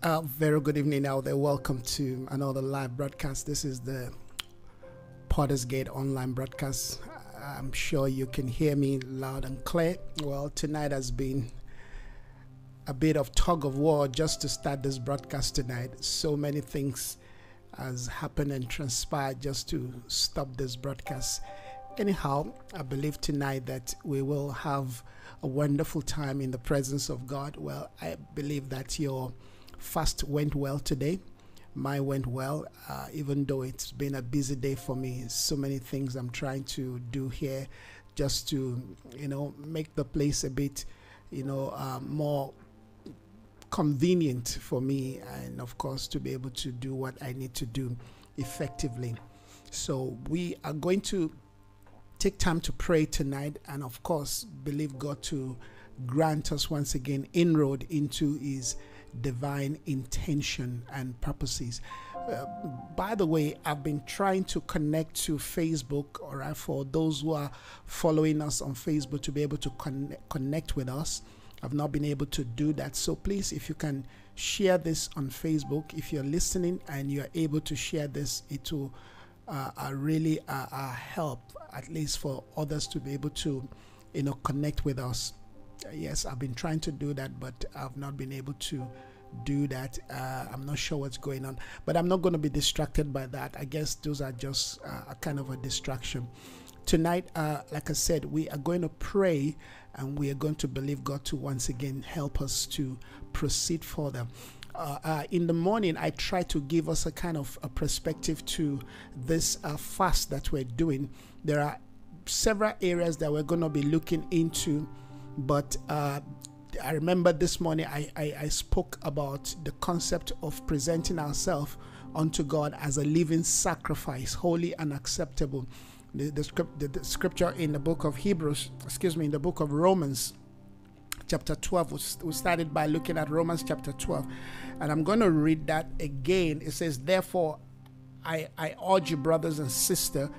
Uh, very good evening out there. Welcome to another live broadcast. This is the Portals Gate online broadcast. I'm sure you can hear me loud and clear. Well, tonight has been a bit of tug of war just to start this broadcast tonight. So many things has happened and transpired just to stop this broadcast. Anyhow, I believe tonight that we will have a wonderful time in the presence of God. Well, I believe that your fast went well today. Mine went well, uh, even though it's been a busy day for me. So many things I'm trying to do here just to, you know, make the place a bit, you know, uh, more convenient for me and of course to be able to do what I need to do effectively. So we are going to take time to pray tonight and of course believe God to grant us once again inroad into his divine intention and purposes. Uh, by the way, I've been trying to connect to Facebook, or for those who are following us on Facebook to be able to connect, connect with us. I've not been able to do that. So please, if you can share this on Facebook, if you're listening and you're able to share this, it will uh, uh, really uh, uh help, at least for others to be able to, you know, connect with us. yes, I've been trying to do that, but I've not been able to do that. Uh, I'm not sure what's going on, but I'm not going to be distracted by that. I guess those are just uh, a kind of a distraction. Tonight, uh, like I said, we are going to pray and we are going to believe God to once again help us to proceed further. Uh, uh, in the morning, I try to give us a kind of a perspective to this uh, fast that we're doing. There are several areas that we're going to be looking into, but I remember this morning I, I, I spoke about the concept of presenting ourselves unto God as a living sacrifice, holy and acceptable. The, the, script, the, the, scripture in the book of Hebrews, excuse me, in the book of Romans, chapter 12, we started by looking at Romans chapter 12. And I'm going to read that again. It says, Therefore, I, I urge you, brothers and sisters,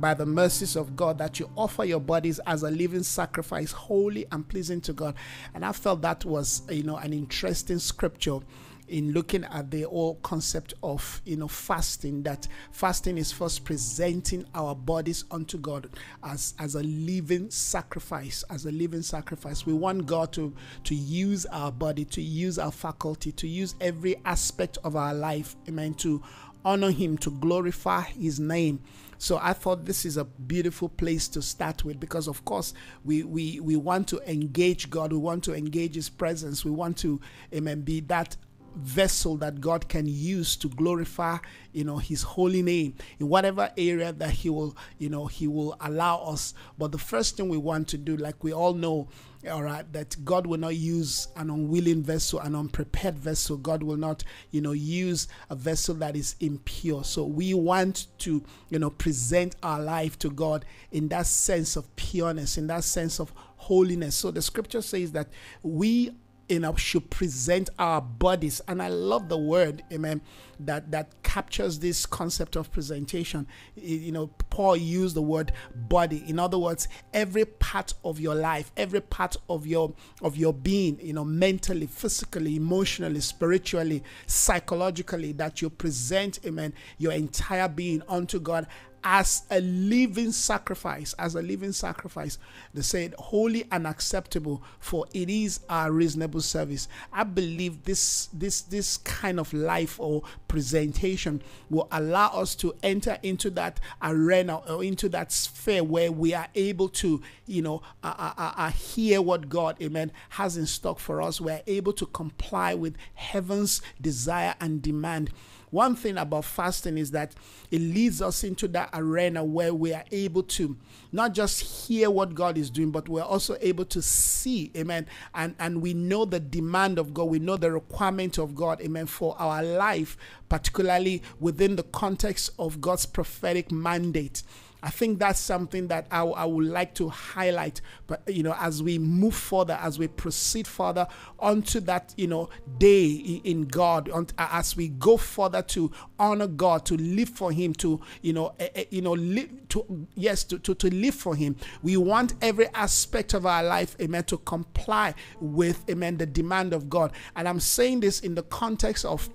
by the mercies of God that you offer your bodies as a living sacrifice, holy and pleasing to God. And I felt that was, you know, an interesting scripture in looking at the whole concept of you know fasting that fasting is first presenting our bodies unto god as as a living sacrifice as a living sacrifice we want god to to use our body to use our faculty to use every aspect of our life amen to honor him to glorify his name so I thought this is a beautiful place to start with because, of course, we, we, we want to engage God. We want to engage His presence. We want to, amen, be that vessel that God can use to glorify, you know, his holy name in whatever area that he will, you know, he will allow us. But the first thing we want to do, like we all know, all right, that God will not use an unwilling vessel, an unprepared vessel. God will not, you know, use a vessel that is impure. So we want to, you know, present our life to God in that sense of pureness, in that sense of holiness. So the scripture says that we you know should present our bodies. And i love the word amen that that captures this concept of presentation. You know paul used the word body. In other words every part of your life every part of your of your being you know mentally physically emotionally spiritually psychologically that you present amen your entire being unto god as a living sacrifice, as a living sacrifice. They said, holy and acceptable, for it is our reasonable service. I believe this this this kind of life or presentation will allow us to enter into that arena or into that sphere where we are able to, you know, uh, uh, uh, uh hear what God, amen, has in stock for us. We're able to comply with heaven's desire and demand one thing about fasting is that it leads us into that arena where we are able to not just hear what God is doing, but we're also able to see, amen. And, and we know the demand of God, we know the requirement of God, amen, for our life, particularly within the context of God's prophetic mandate. I think that's something that I, would like to highlight. But you know, as we move further, as we proceed further onto that, you know, day in God, as we go further to honor God, to live for Him, to you know, uh, you know, live to yes, to, to to live for Him. We want every aspect of our life, amen, to comply with, amen, the demand of God. And I'm saying this in the context of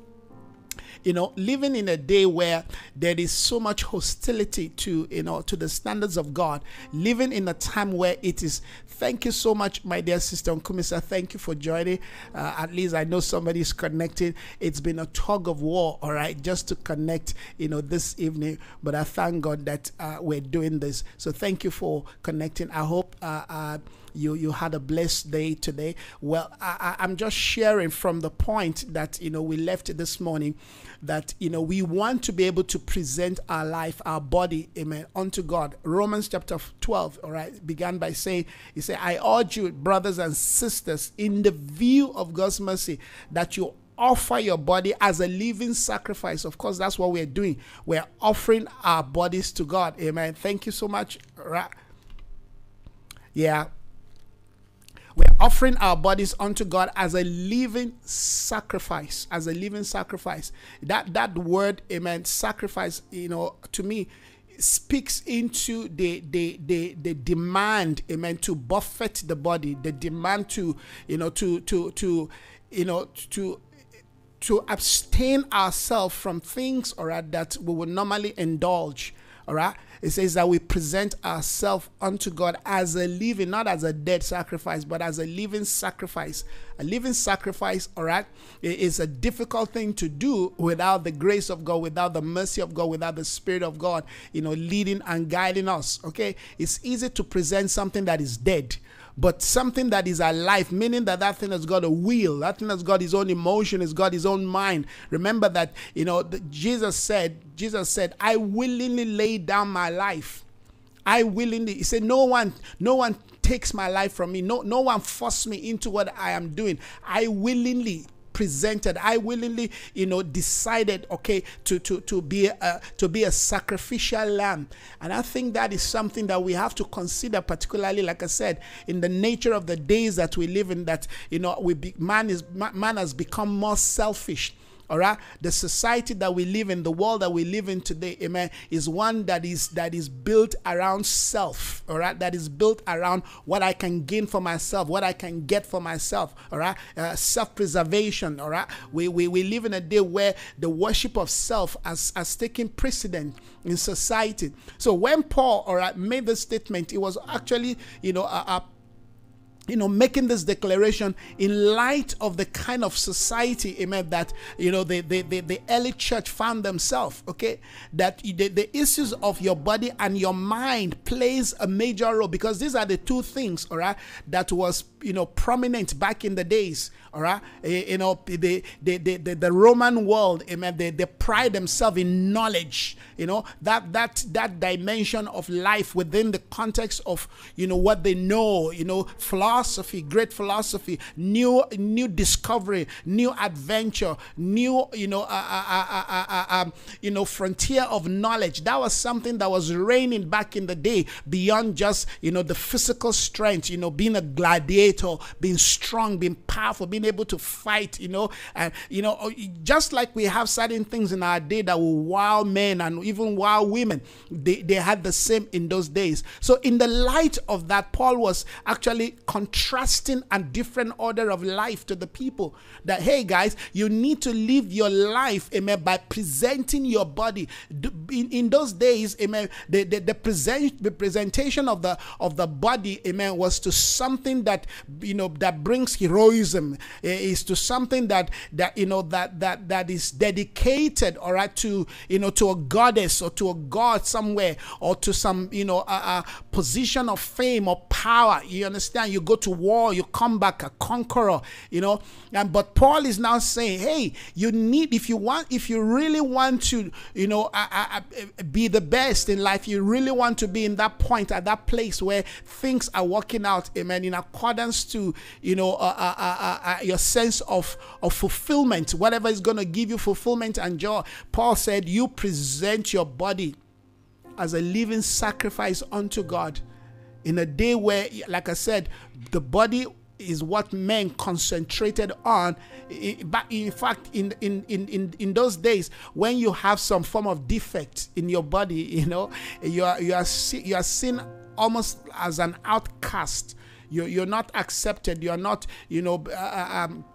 you know living in a day where there is so much hostility to you know to the standards of god living in a time where it is thank you so much my dear sister Nkumisa. thank you for joining uh, at least i know somebody is connected it's been a tug of war all right just to connect you know this evening but i thank god that uh, we're doing this so thank you for connecting i hope uh, uh you you had a blessed day today. Well, I, I'm just sharing from the point that you know we left this morning that you know we want to be able to present our life, our body, amen, unto God. Romans chapter 12, all right, began by saying, He said, I urge you, brothers and sisters, in the view of God's mercy, that you offer your body as a living sacrifice. Of course, that's what we're doing. We're offering our bodies to God. Amen. Thank you so much. Yeah. We're offering our bodies unto God as a living sacrifice, as a living sacrifice. That that word, amen, sacrifice, you know, to me speaks into the the the, the demand, amen, to buffet the body, the demand to, you know, to to to you know, to to abstain ourselves from things or right, that we would normally indulge all right. It says that we present ourselves unto God as a living, not as a dead sacrifice, but as a living sacrifice. A living sacrifice, all right, it is a difficult thing to do without the grace of God, without the mercy of God, without the Spirit of God, you know, leading and guiding us. Okay. It's easy to present something that is dead but something that is alive, meaning that that thing has got a will, that thing has got his own emotion, has got his own mind. Remember that, you know, Jesus said, Jesus said, I willingly lay down my life. I willingly, he said, no one, no one takes my life from me. No, no one forced me into what I am doing. I willingly presented i willingly you know decided okay to to to be a to be a sacrificial lamb. And i think that is something that we have to consider particularly like i said in the nature of the days that we live in that you know we be, man is man has become more selfish all right? The society that we live in the world that we live in today amen is one that is that is built around self. All right? That is built around what i can gain for myself what i can get for myself. All right? Uh, self-preservation. All right? We, we we live in a day where the worship of self has has taken precedent in society. So when paul all right made this statement it was actually you know a, a you know making this declaration in light of the kind of society amen that you know the the, the, the early church found themselves okay? That the, the issues of your body and your mind plays a major role because these are the two things all right that was you know prominent back in the days all right? Eh, you know the the the, the, roman world amen they, they pride themselves in knowledge you know? That that that dimension of life within the context of you know what they know you know philosophy great philosophy new new discovery new adventure new you know uh, uh, uh um, you know frontier of knowledge. That was something that was reigning back in the day beyond just you know the physical strength you know being a gladiator being strong being powerful being able to fight you know and you know oh, just like we have certain things in our day that will wow men and even while women, they, they had the same in those days. So, in the light of that, Paul was actually contrasting a different order of life to the people. That, hey, guys, you need to live your life, amen, by presenting your body. In, in those days, amen, the, the, the, present, the presentation of the, of the body, amen, was to something that, you know, that brings heroism, eh, is to something that, that you know, that, that, that is dedicated, all right, to, you know, to a goddess or to a god somewhere or to some, you know, a, a position of fame or power. You understand? You go to war, you come back a conqueror, you know. And but Paul is now saying, hey, you need if you want, if you really want to, you know, be the best in life, you really want to be in that point at that place where things are working out, amen, in accordance to, you know, uh, uh, uh, uh your sense of of fulfillment, whatever is going to give you fulfillment and joy. Paul said, you present your body as a living sacrifice unto God. In a day where, like I said, the body is what men concentrated on. But in fact, in, in, in, in those days, when you have some form of defect in your body, you know, you are, you are, you are seen almost as an outcast. You're, you're not accepted. You're not, you know, uh, uh um,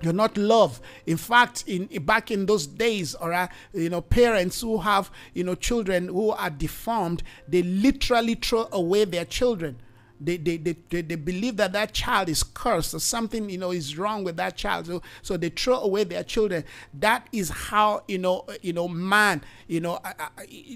you're not loved in fact in back in those days or you know parents who have you know children who are deformed they literally throw away their children they, they, they, they, they believe that that child is cursed or something you know is wrong with that child. So, so they throw away their children. That is how you know you know man you know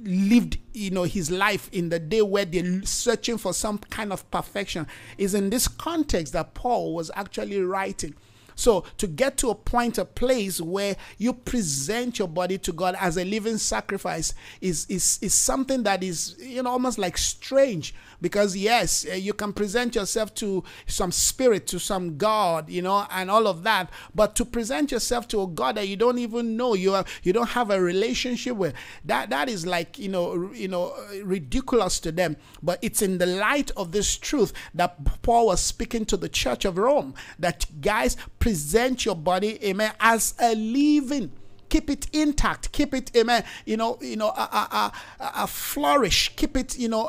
lived you know his life in the day where they're searching for some kind of perfection. Is in this context that paul was actually writing. So to get to a point, a place where you present your body to God as a living sacrifice is, is, is something that is, you know, almost like strange because yes eh, you can present yourself to some spirit to some god you know and all of that. But to present yourself to a god that you don't even know you are, you don't have a relationship with that that is like you know you know ridiculous to them. But it's in the light of this truth that paul was speaking to the church of rome that guys present your body amen as a living keep it intact. Keep it amen. You know you know a, a, flourish. Keep it you know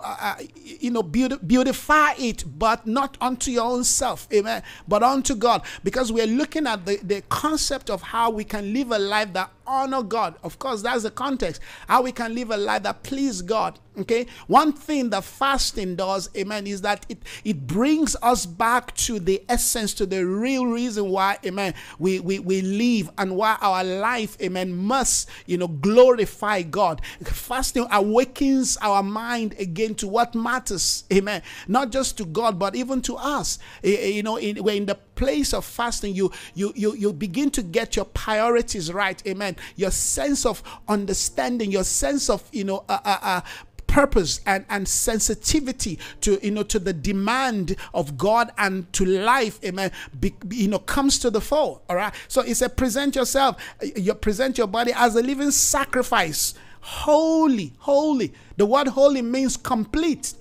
you know beautify it but not unto your own self amen but unto god. Because we're looking at the, the concept of how we can live a life that honor God. Of course, that's the context. How we can live a life that please God. Okay. One thing that fasting does, amen, is that it, it brings us back to the essence, to the real reason why, amen, we, we, we live and why our life, amen, must, you know, glorify God. Fasting awakens our mind again to what matters. Amen. Not just to God, but even to us. Eh, eh, you know, in, we're in the place of fasting, you you you you begin to get your priorities right. Amen. Your sense of understanding, your sense of you know uh, uh, uh, purpose and, and sensitivity to you know to the demand of God and to life. Amen. Be, you know comes to the fore. All right. So it's a present yourself you present your body as a living sacrifice. Holy holy. The word holy means complete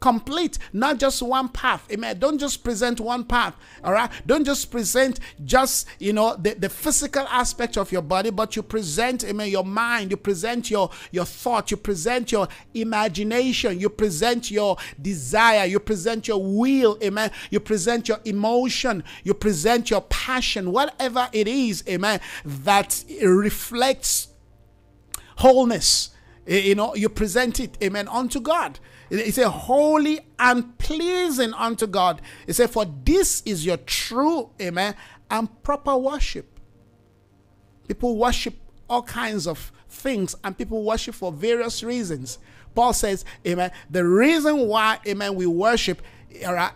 complete, not just one path. Amen. Don't just present one path. All right. Don't just present just, you know, the, the physical aspect of your body, but you present, amen, your mind, you present your, your thought, you present your imagination, you present your desire, you present your will, amen. You present your emotion, you present your passion, whatever it is, amen, that reflects wholeness. Eh, you know, you present it, amen, unto God. It's a holy and pleasing unto God. It said, For this is your true, amen, and proper worship. People worship all kinds of things, and people worship for various reasons. Paul says, Amen. The reason why, Amen, we worship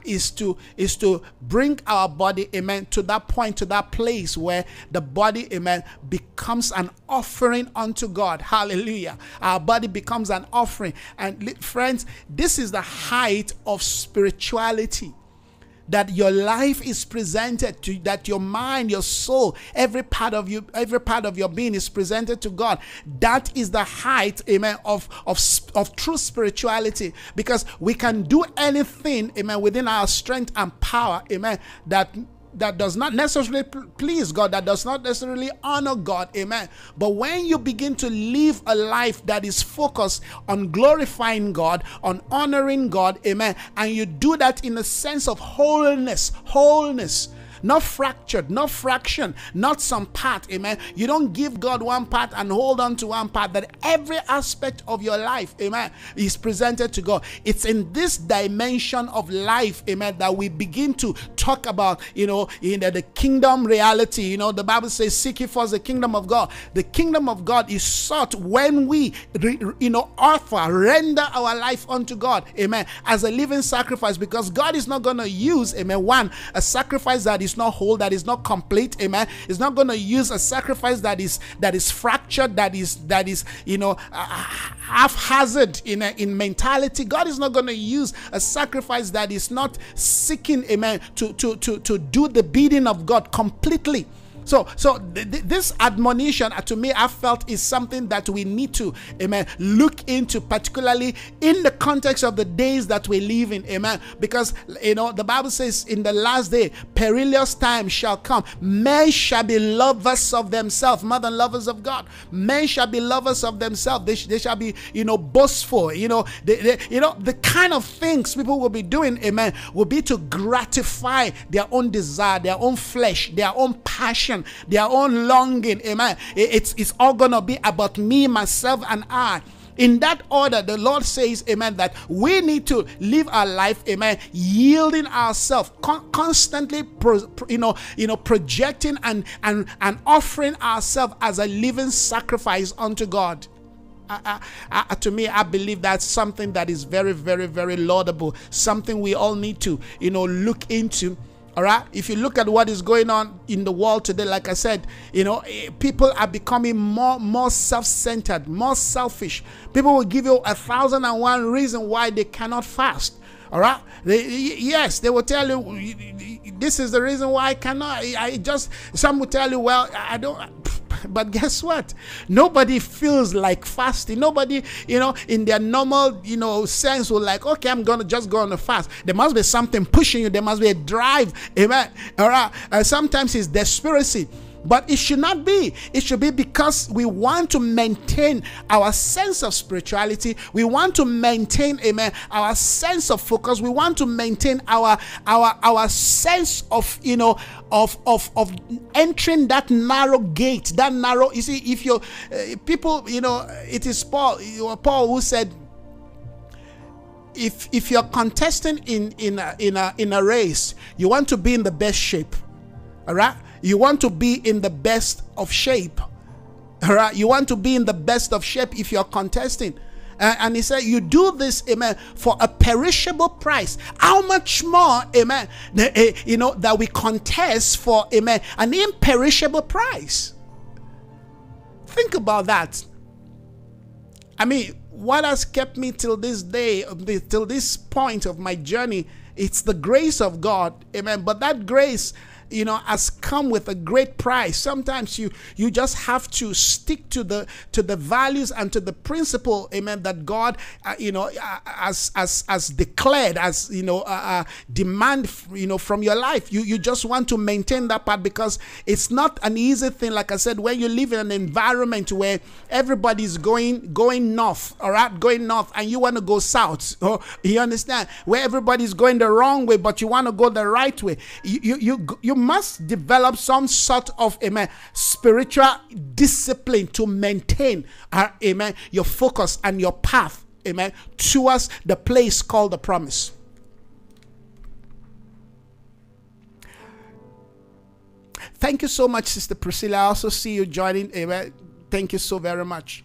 is to is to bring our body amen to that point to that place where the body amen becomes an offering unto god. Hallelujah. Our body becomes an offering. And friends this is the height of spirituality that your life is presented to that your mind your soul every part of you every part of your being is presented to god. That is the height amen of of of true spirituality. Because we can do anything amen within our strength and power amen that that does not necessarily please God, that does not necessarily honor God. Amen. But when you begin to live a life that is focused on glorifying God, on honoring God, amen, and you do that in a sense of wholeness, wholeness not fractured, not fraction, not some part. Amen. You don't give God one part and hold on to one part, that every aspect of your life, amen, is presented to God. It's in this dimension of life, amen, that we begin to talk about, you know, in the, the kingdom reality. You know, the Bible says, Seek ye first the kingdom of God. The kingdom of God is sought when we, you know, offer, render our life unto God, amen, as a living sacrifice because God is not going to use, amen, one, a sacrifice that is not whole, that is not complete. Amen. It's not going to use a sacrifice that is that is fractured, that is that is you know uh, haphazard in a, in mentality. God is not going to use a sacrifice that is not seeking, amen, to to to to do the bidding of God completely. So, so th- th- this admonition uh, to me, I felt is something that we need to, amen, look into, particularly in the context of the days that we live in, amen. Because you know the Bible says, in the last day, perilous time shall come. Men shall be lovers of themselves, more than lovers of God. Men shall be lovers of themselves. They, sh- they shall be, you know, boastful. You know, they, they, you know the kind of things people will be doing, amen, will be to gratify their own desire, their own flesh, their own passion passion, their own longing. Amen. It's, it's all going to be about me, myself, and I. In that order, the Lord says, Amen, that we need to live our life, Amen, yielding ourselves, con- constantly, pro- you know, you know, projecting and and and offering ourselves as a living sacrifice unto God. I, I, I, to me, I believe that's something that is very, very, very laudable. Something we all need to, you know, look into all right. If you look at what is going on in the world today, like I said, you know, eh, people are becoming more more self-centered, more selfish. People will give you a thousand and one reason why they cannot fast. All right. They, yes, they will tell you this is the reason why I cannot. I just some will tell you, well, I don't but guess what? Nobody feels like fasting. Nobody, you know, in their normal, you know, sense will like, okay, I'm gonna just go on a fast. There must be something pushing you. There must be a drive. Amen. All right. Uh, sometimes it's desperacy. But it should not be. It should be because we want to maintain our sense of spirituality. We want to maintain, amen, our sense of focus. We want to maintain our our our sense of, you know, of of of entering that narrow gate, that narrow. You see, if you uh, people, you know, it is Paul, Paul who said if if you're contesting in in a, in a in a race, you want to be in the best shape. All right? You want to be in the best of shape. Right. You want to be in the best of shape if you're contesting. Uh, and he said, You do this, amen, for a perishable price. How much more, amen, the, uh, you know, that we contest for, amen, an imperishable price. Think about that. I mean, what has kept me till this day, till this point of my journey, it's the grace of God, amen. But that grace, you know has come with a great price. Sometimes you you just have to stick to the to the values and to the principle amen that god uh, you know uh, as as as declared as you know uh, uh demand you know from your life. You you just want to maintain that part because it's not an easy thing. Like i said when you live in an environment where everybody's going going north all right going north and you want to go south oh, you understand? Where everybody's going the wrong way but you want to go the right way. You you you, you must develop some sort of amen spiritual discipline to maintain uh, amen your focus and your path amen towards the place called the promise. Thank you so much sister priscilla. I also see you joining amen. Thank you so very much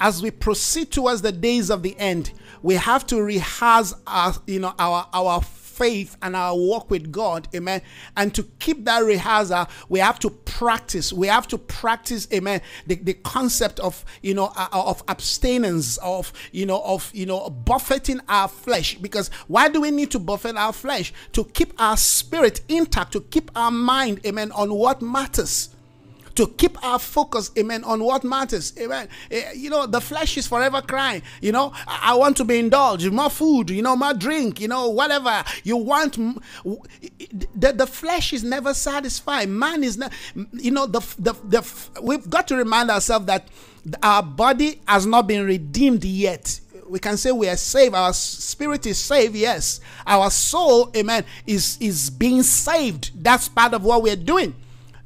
as we proceed towards the days of the end, we have to rehearse our, you know, our our faith and our walk with God, amen. And to keep that rehearsal, we have to practice. We have to practice, amen, the, the concept of you know uh, of abstinence, of you know, of you know, buffeting our flesh. Because why do we need to buffet our flesh? To keep our spirit intact, to keep our mind, amen, on what matters to keep our focus, amen, on what matters, amen. Eh, you know, the flesh is forever crying, you know, I want to be indulged, in more food, you know, more drink, you know, whatever you want. The, the flesh is never satisfied. Man is not, you know, the, the, the, we've got to remind ourselves that our body has not been redeemed yet we can say we are saved our spirit is saved yes our soul amen is is being saved that's part of what we're doing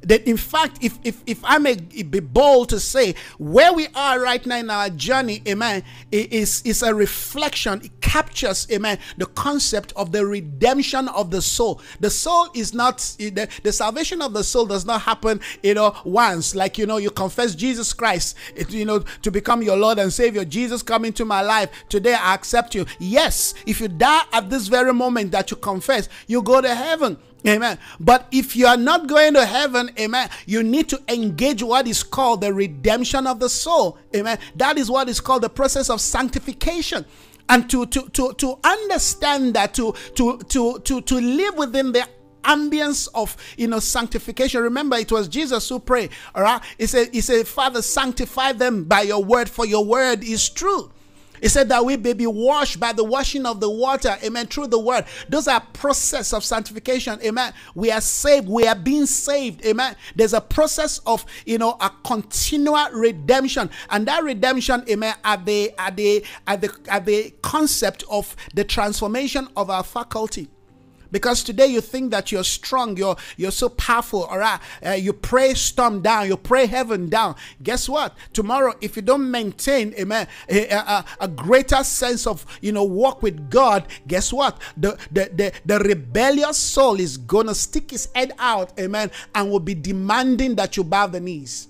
that in fact, if, if, if I may be bold to say, where we are right now in our journey, amen, is, is a reflection, it captures, amen, the concept of the redemption of the soul. The soul is not, the, the salvation of the soul does not happen, you know, once, like, you know, you confess Jesus Christ, you know, to become your Lord and Savior. Jesus, come into my life. Today I accept you. Yes, if you die at this very moment that you confess, you go to heaven. Amen. But if you are not going to heaven, amen, you need to engage what is called the redemption of the soul. Amen. That is what is called the process of sanctification. and to to to, to understand that to to to to to live within the ambience of you know sanctification remember it was jesus who prayed all right he said he said father sanctify them by your word for your word is true he said that we may be washed by the washing of the water, amen, through the word. Those are process of sanctification, amen. We are saved, we are being saved, amen. There's a process of, you know, a continual redemption. And that redemption, amen, at the at the at the at the concept of the transformation of our faculty. Because today you think that you're strong, you're you're so powerful, all right? Uh, you pray storm down, you pray heaven down. Guess what? Tomorrow, if you don't maintain, amen, a, a, a greater sense of you know walk with God, guess what? The the the, the rebellious soul is gonna stick his head out, amen, and will be demanding that you bow the knees.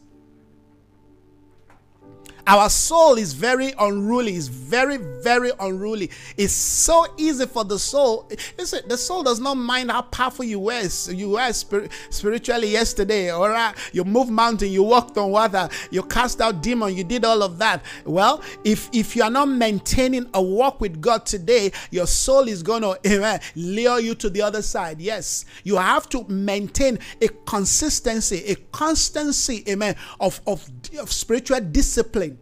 Our soul is very unruly. It's very, very unruly. It's so easy for the soul. Listen, the soul does not mind how powerful you were. You were spiritually yesterday, or you moved mountain, you walked on water, you cast out demon, you did all of that. Well, if if you are not maintaining a walk with God today, your soul is going to amen, lure you to the other side. Yes, you have to maintain a consistency, a constancy, amen, of of, of spiritual discipline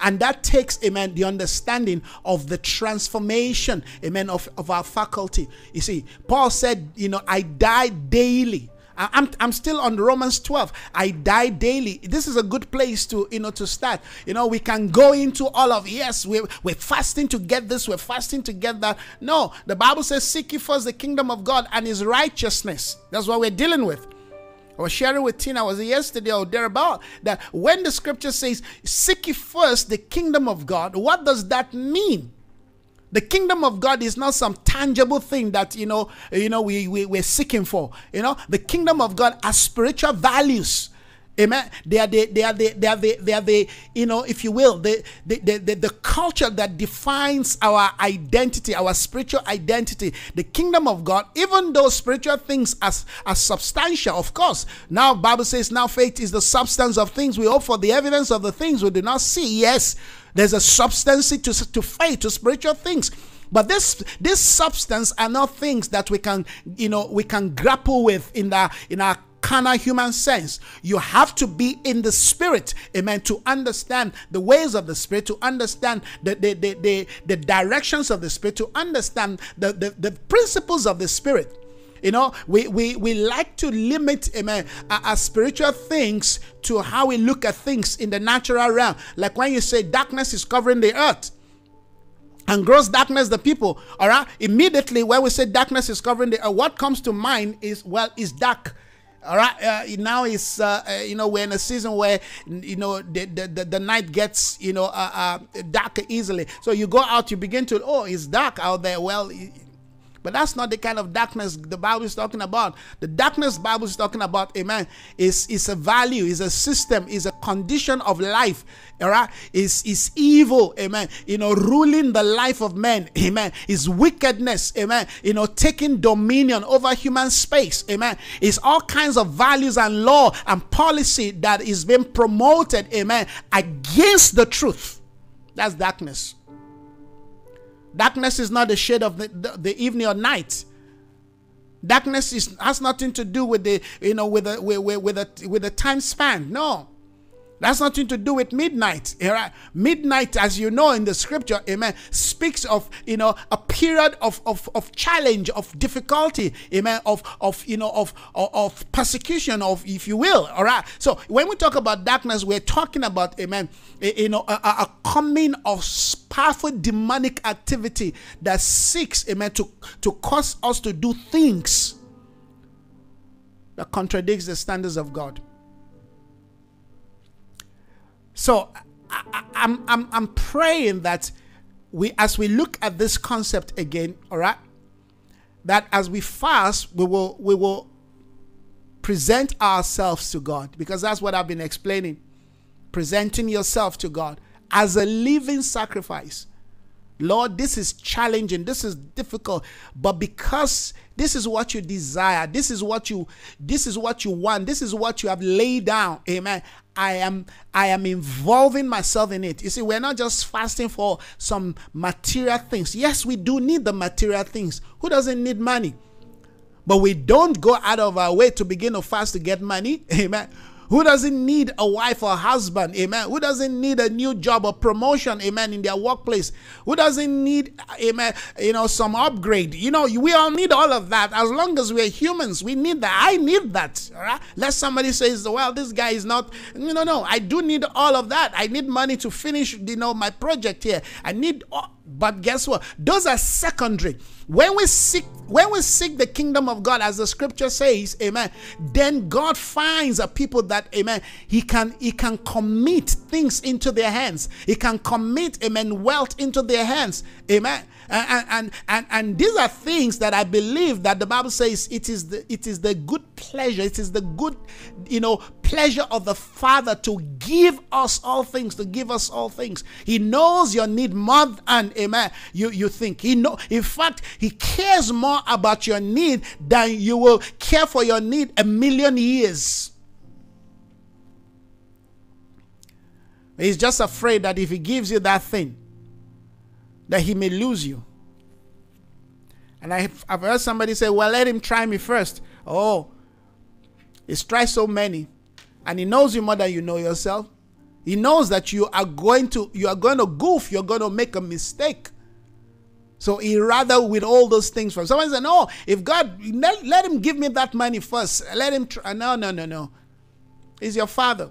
and that takes, amen, the understanding of the transformation, amen, of, of our faculty. You see, Paul said, you know, I die daily. I'm, I'm still on Romans 12. I die daily. This is a good place to, you know, to start. You know, we can go into all of, yes, we're, we're fasting to get this, we're fasting to get that. No, the Bible says, seek ye first the kingdom of God and his righteousness. That's what we're dealing with. I was sharing with Tina, was yesterday or thereabout, that when the scripture says, seek ye first the kingdom of God, what does that mean? The kingdom of God is not some tangible thing that you know, you know, we, we we're seeking for. You know, the kingdom of God has spiritual values Amen. They are the, they are the, they are the, they are the, you know, if you will, the, the, the, the, culture that defines our identity, our spiritual identity, the kingdom of God, even though spiritual things as, as substantial, of course. Now, Bible says, now faith is the substance of things we hope for, the evidence of the things we do not see. Yes, there's a substance to, to faith, to spiritual things. But this this substance are not things that we can, you know, we can grapple with in the in our carnal human sense. You have to be in the spirit, amen, to understand the ways of the spirit, to understand the, the, the, the, the directions of the spirit, to understand the, the, the principles of the spirit. You know, we, we, we like to limit amen, our, our, spiritual things to how we look at things in the natural realm. Like when you say darkness is covering the earth and gross darkness the people all right immediately when we say darkness is covering the earth what comes to mind is well is dark all right. Uh, now it's uh, uh, you know we're in a season where you know the the, the, night gets you know uh, uh, darker easily. So you go out, you begin to oh it's dark out there. Well, but that's not the kind of darkness the Bible is talking about. The darkness Bible is talking about, amen, is, is a value, is a system, is a condition of life. All right, is is evil, amen. You know, ruling the life of men, amen. Is wickedness, amen. You know, taking dominion over human space, amen. Is all kinds of values and law and policy that is being promoted, amen, against the truth. That's darkness. Darkness is not the shade of the, the, the evening or night. Darkness is, has nothing to do with the, you know, with the, with, with, with the, with the time span. No. That's nothing to do with midnight. Right? Midnight, as you know in the scripture, amen, speaks of you know a period of, of, of challenge, of difficulty, amen, of of you know of, of, of persecution, of if you will. All right. So when we talk about darkness, we're talking about amen, you know, a, a coming of powerful demonic activity that seeks, amen, to, to cause us to do things that contradicts the standards of God. So I, am I'm, I'm praying that we, as we look at this concept again, all right, that as we fast, we will, we will present ourselves to God because that's what I've been explaining. Presenting yourself to God as a living sacrifice. Lord, this is challenging, this is difficult, but because this is what you desire, this is what you this is what you want, this is what you have laid down. Amen. I am I am involving myself in it. You see, we're not just fasting for some material things. Yes, we do need the material things. Who doesn't need money? But we don't go out of our way to begin to fast to get money. Amen. Who doesn't need a wife or husband? Amen. Who doesn't need a new job or promotion? Amen. In their workplace. Who doesn't need, amen, you know, some upgrade? You know, we all need all of that. As long as we're humans, we need that. I need that. Let somebody says, well, this guy is not, no, no, no. I do need all of that. I need money to finish, you know, my project here. I need, but guess what? Those are secondary. When we seek when we seek the kingdom of God, as the scripture says, amen, then God finds a people that, amen, he can he can commit things into their hands. He can commit, amen, wealth into their hands. Amen. And, and and these are things that I believe that the Bible says it is the it is the good pleasure, it is the good, you know, pleasure of the Father to give us all things, to give us all things. He knows your need more than amen. You you think he know. In fact, he cares more about your need than you will care for your need a million years. He's just afraid that if he gives you that thing, that he may lose you. And I've, I've heard somebody say, well, let him try me first. Oh, he's tried so many. And he knows you more than you know yourself. He knows that you are going to you are going to goof, you're going to make a mistake. So he rather with all those things from someone said, No, if God let, let him give me that money first. Let him try. No, no, no, no. He's your father.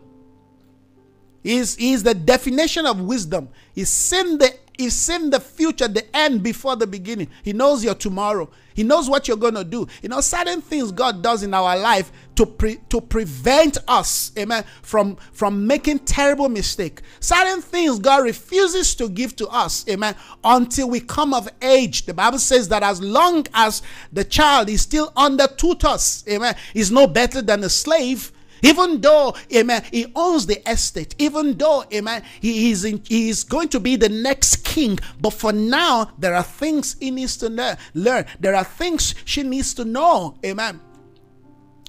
He's, he's the definition of wisdom. He's seen the He's seen the future, the end before the beginning. He knows your tomorrow. He knows what you're going to do. You know, certain things God does in our life to pre- to prevent us, amen, from from making terrible mistake. Certain things God refuses to give to us, amen, until we come of age. The Bible says that as long as the child is still under tutors, amen, is no better than a slave even though, amen, he owns the estate, even though, amen, he is, in, he is going to be the next king. But for now, there are things he needs to learn. There are things she needs to know. Amen.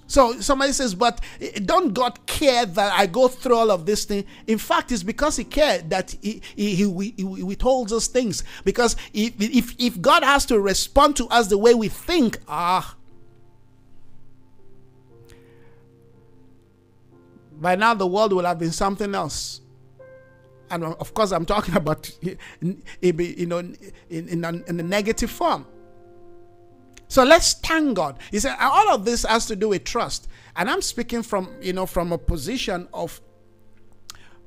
So somebody says, but eh, don't God care that I go through all of this thing? In fact, it's because He cared that He, he, he, he withholds us things. Because if, if, if God has to respond to us the way we think, ah, by now the world will have been something else. And um, of course, I'm talking about eh, you know in, in, a, in a negative form. So let's thank God. He said all of this has to do with trust, and I'm speaking from you know from a position of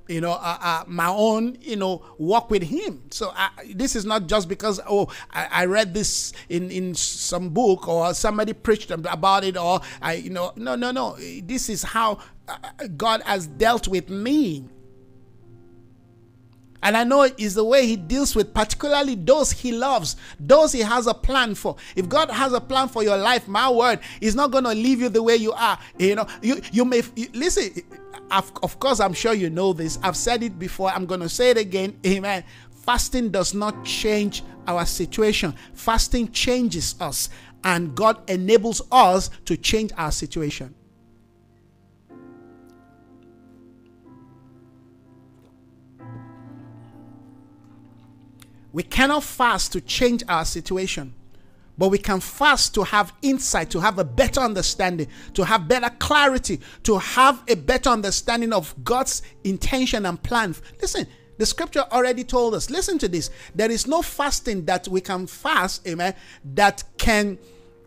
you know, uh, uh, my own, you know, walk with Him. So uh, this is not just because oh, I, I, read this in in some book or somebody preached about it or I, you know, no, no, no. This is how uh, God has dealt with me. And I know it's the way he deals with particularly those he loves, those he has a plan for. If God has a plan for your life, my word, he's not going to leave you the way you are. You know, you, you may you, listen. I've, of course, I'm sure you know this. I've said it before. I'm going to say it again. Amen. Fasting does not change our situation. Fasting changes us, and God enables us to change our situation. We cannot fast to change our situation, but we can fast to have insight, to have a better understanding, to have better clarity, to have a better understanding of God's intention and plan. Listen, the scripture already told us. Listen to this. There is no fasting that we can fast, amen, that can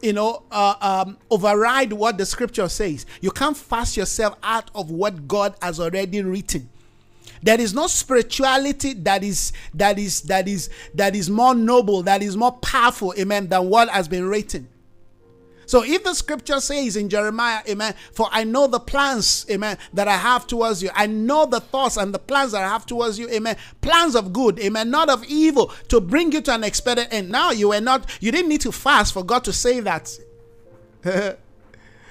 you know, uh, um, override what the scripture says. You can't fast yourself out of what God has already written. There is no spirituality that is that is that is that is more noble, that is more powerful, amen, than what has been written. So if the scripture says in Jeremiah, amen, for I know the plans, amen, that I have towards you. I know the thoughts and the plans that I have towards you, amen. Plans of good, amen, not of evil, to bring you to an expected end. Now you were not, you didn't need to fast for God to say that.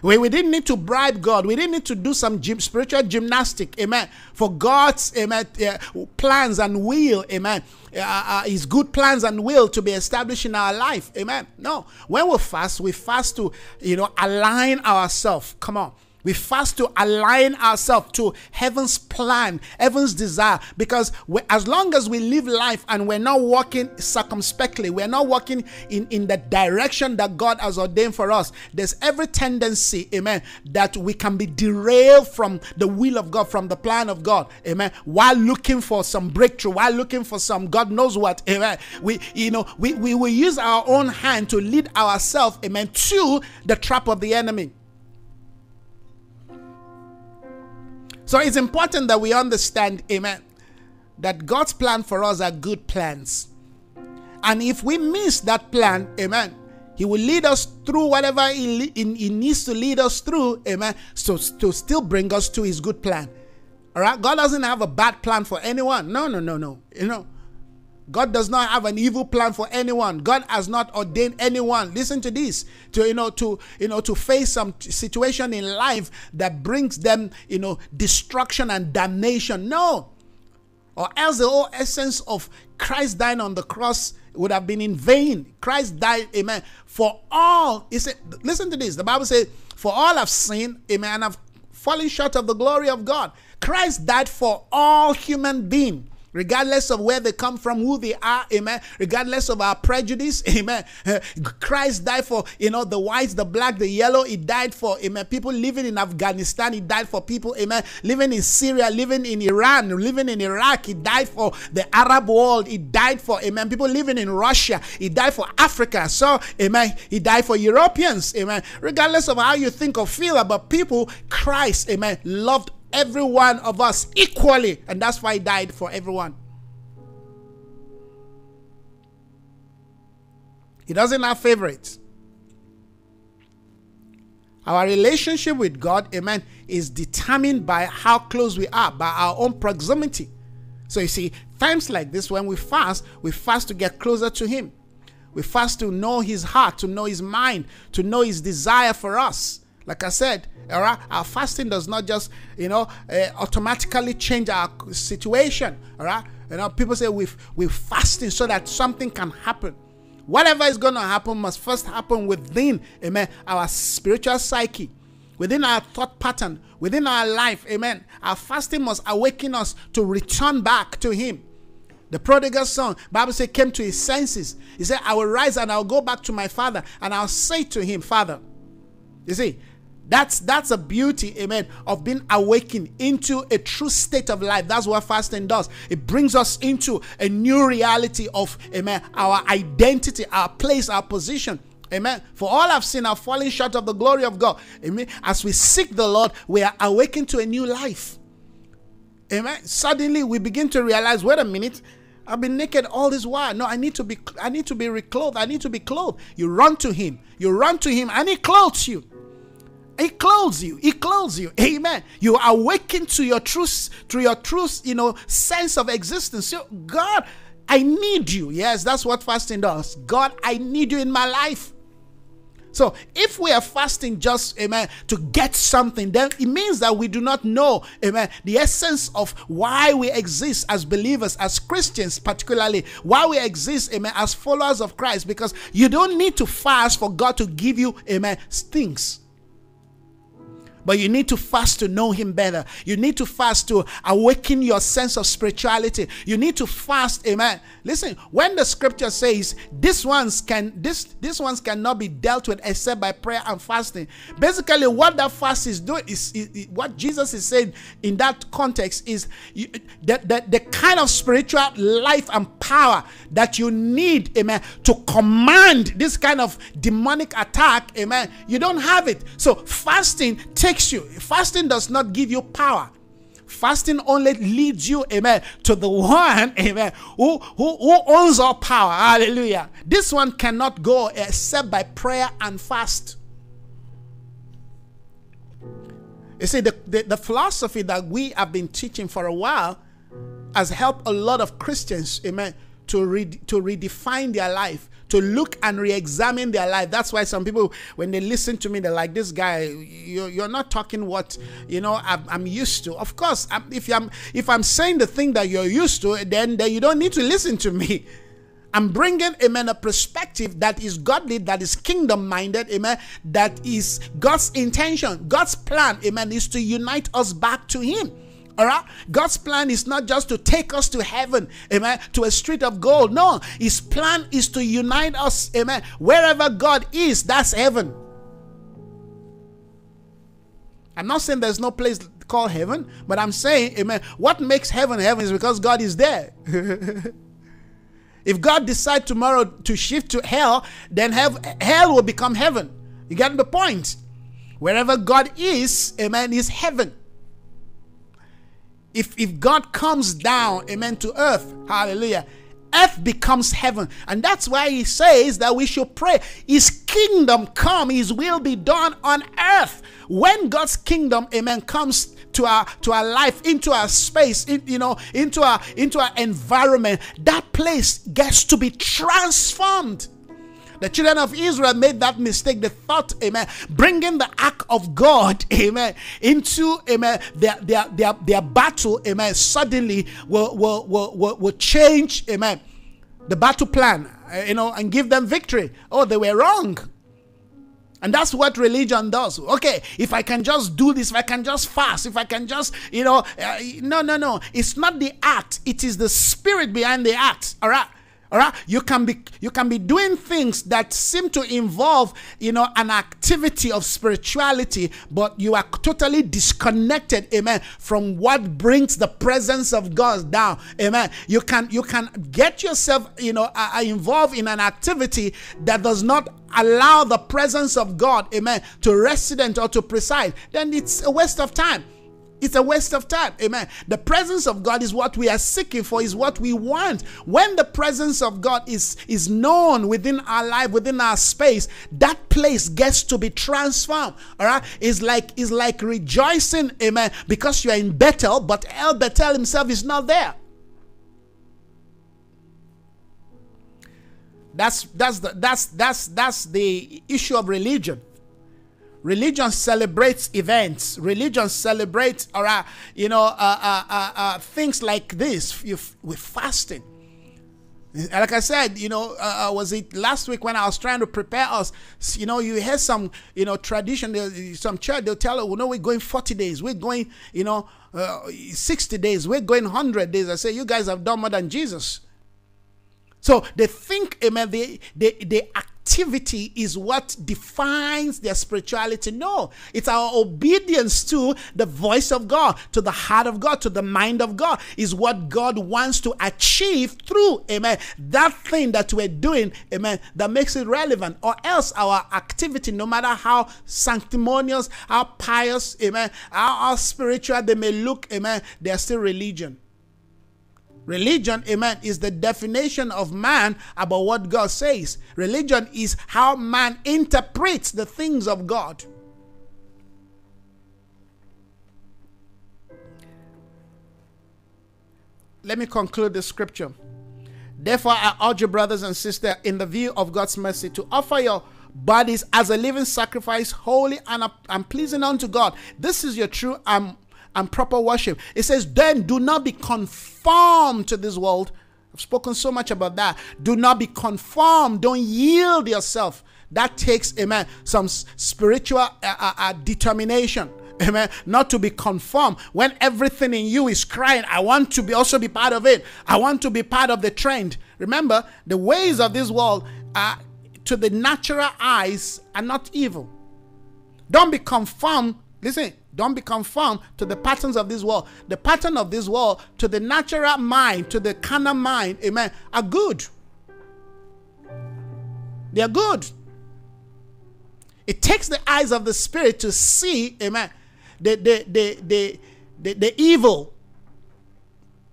We, we didn't need to bribe God. We didn't need to do some gym, spiritual gymnastic, amen, for God's amen, uh, plans and will, amen, uh, uh, His good plans and will to be established in our life, amen. No, when we fast, we fast to, you know, align ourselves. Come on we fast to align ourselves to heaven's plan, heaven's desire. Because as long as we live life and we're not walking circumspectly, we're not walking in, in the direction that God has ordained for us, there's every tendency, amen, that we can be derailed from the will of God, from the plan of God, amen, while looking for some breakthrough, while looking for some God knows what, amen. We, you know, we, we will use our own hand to lead ourselves, amen, to the trap of the enemy. So it's important that we understand, amen, that God's plan for us are good plans. And if we miss that plan, amen, He will lead us through whatever He, he, he needs to lead us through, amen, so to still bring us to His good plan. All right? God doesn't have a bad plan for anyone. No, no, no, no. You know, God does not have an evil plan for anyone. God has not ordained anyone. Listen to this. To you know to you know to face some situation in life that brings them, you know, destruction and damnation. No. Or else the whole essence of Christ dying on the cross would have been in vain. Christ died, amen, for all. He said, listen to this. The Bible says, for all have sinned, amen, and have fallen short of the glory of God. Christ died for all human beings regardless of where they come from, who they are, amen, regardless of our prejudice, amen. Christ died for, you know, the whites, the black, the yellow, he died for, amen, people living in Afghanistan, he died for people, amen, living in Syria, living in Iran, living in Iraq, he died for the Arab world, he died for, amen, people living in Russia, he died for Africa, so, amen, he died for Europeans, amen, regardless of how you think or feel about people, Christ, amen, loved every one of us equally, and that's why he died for everyone. He doesn't have favorites. Our relationship with God, amen, is determined by how close we are, by our own proximity. So you see, times like this, when we fast, we fast to get closer to Him. We fast to know His heart, to know His mind, to know His desire for us. Like I said, all right, our fasting does not just, you know, uh, automatically change our situation. All right, you know, people say we we fasting so that something can happen. Whatever is going to happen must first happen within, amen, our spiritual psyche, within our thought pattern, within our life, amen. Our fasting must awaken us to return back to Him. The prodigal son, Bible says, came to his senses. He said, I will rise and I'll go back to my father and I'll say to him, Father. You see, that's that's a beauty, amen, of being awakened into a true state of life. That's what fasting does. It brings us into a new reality of, amen, our identity, our place, our position. Amen. For all I've seen are falling short of the glory of God. Amen. As we seek the Lord, we are awakened to a new life. Amen. Suddenly we begin to realize, wait a minute, I've been naked all this while. No, I need to be I need to be reclothed. I need to be clothed. You run to him. You run to him and he clothes you. He clothes you. He clothes you. Amen. You awaken to your truth, to your truth, you know, sense of existence. So God, I need you. Yes, that's what fasting does. God, I need you in my life. So if we are fasting just, amen, to get something, then it means that we do not know, amen, the essence of why we exist as believers, as Christians, particularly, why we exist, amen, as followers of Christ, because you don't need to fast for God to give you, amen, things. But you need to fast to know Him better. You need to fast to awaken your sense of spirituality. You need to fast, amen. Listen, when the scripture says this ones can this this ones cannot be dealt with except by prayer and fasting. Basically, what that fast is doing is, is, is what Jesus is saying in that context is you, the, the, the kind of spiritual life and power that you need, amen, to command this kind of demonic attack, amen. You don't have it. So fasting takes takes you. Fasting does not give you power. Fasting only leads you, amen, to the one, amen, who, who, who owns all power. Hallelujah. This one cannot go except by prayer and fast. You see, the, the, the philosophy that we have been teaching for a while has helped a lot of Christians, amen, to, re- to redefine their life, to look and re-examine their life. That's why some people, when they listen to me, they're like, "This guy, you're, not talking what you know I'm, I'm used to." Of course, if I'm if I'm saying the thing that you're used to, then then you don't need to listen to me. I'm bringing, amen, a perspective that is godly, that is kingdom minded, amen, that is God's intention, God's plan, amen, is to unite us back to Him. All right. God's plan is not just to take us to heaven, amen, to a street of gold. No, His plan is to unite us, amen. Wherever God is, that's heaven. I'm not saying there's no place called heaven, but I'm saying, amen, what makes heaven heaven is because God is there. if God decide tomorrow to shift to hell, then have, hell will become heaven. You get the point? Wherever God is, amen, is heaven if if God comes down, amen, to earth, hallelujah, earth becomes heaven. And that's why he says that we should pray. His kingdom come, his will be done on earth. When God's kingdom, amen, comes to our to our life, into our space, in, you know, into our into our environment, that place gets to be transformed. The children of Israel made that mistake. They thought, amen, bringing the ark of God, amen, into, amen, their, their, their, their battle, amen, suddenly will, will, will, will, change, amen, the battle plan, uh, you know, and give them victory. Oh, they were wrong. And that's what religion does. Okay, if I can just do this, if I can just fast, if I can just, you know, uh, no, no, no. It's not the act, it is the spirit behind the act. All right. All right, you can be you can be doing things that seem to involve you know an activity of spirituality, but you are totally disconnected, amen, from what brings the presence of God down, amen. You can you can get yourself you know uh, involved in an activity that does not allow the presence of God, amen, to resident or to preside. Then it's a waste of time. It's a waste of time. Amen. The presence of God is what we are seeking for, is what we want. When the presence of God is, is known within our life, within our space, that place gets to be transformed. All right. It's like it's like rejoicing, amen, because you are in Bethel, but El Bethel himself is not there. That's that's the that's that's that's the issue of religion. Religion celebrates events. Religion celebrates, or uh, you know, uh, uh, uh, uh things like this. with fasting. Like I said, you know, uh, was it last week when I was trying to prepare us? You know, you hear some, you know, tradition. Some church they'll tell, "Oh no, we're going forty days. We're going, you know, sixty days. We're going hundred days." I say, "You guys have done more than Jesus." So they think, amen, they, they, they activity is what defines their spirituality. No, it's our obedience to the voice of God, to the heart of God, to the mind of God, is what God wants to achieve through, amen, that thing that we're doing, amen, that makes it relevant. Or else our activity, no matter how sanctimonious, how pious, amen, how, how spiritual they may look, amen, they're still religion. Religion, amen, is the definition of man about what God says. Religion is how man interprets the things of God. Let me conclude the scripture. Therefore, I urge you, brothers and sisters, in the view of God's mercy, to offer your bodies as a living sacrifice, holy and, and pleasing unto God. This is your true and and proper worship. It says, then do not be conformed to this world. I've spoken so much about that. Do not be conformed. Don't yield yourself. That takes, amen, some spiritual uh, uh, uh, determination. Amen. Not to be conformed when everything in you is crying, I want to be also be part of it. I want to be part of the trend. Remember, the ways of this world are to the natural eyes are not evil. Don't be conformed. Listen, don't be conformed to the patterns of this world. The pattern of this world, to the natural mind, to the carnal mind, amen, are good. They are good. It takes the eyes of the spirit to see, amen, the, the, the, the, the, the evil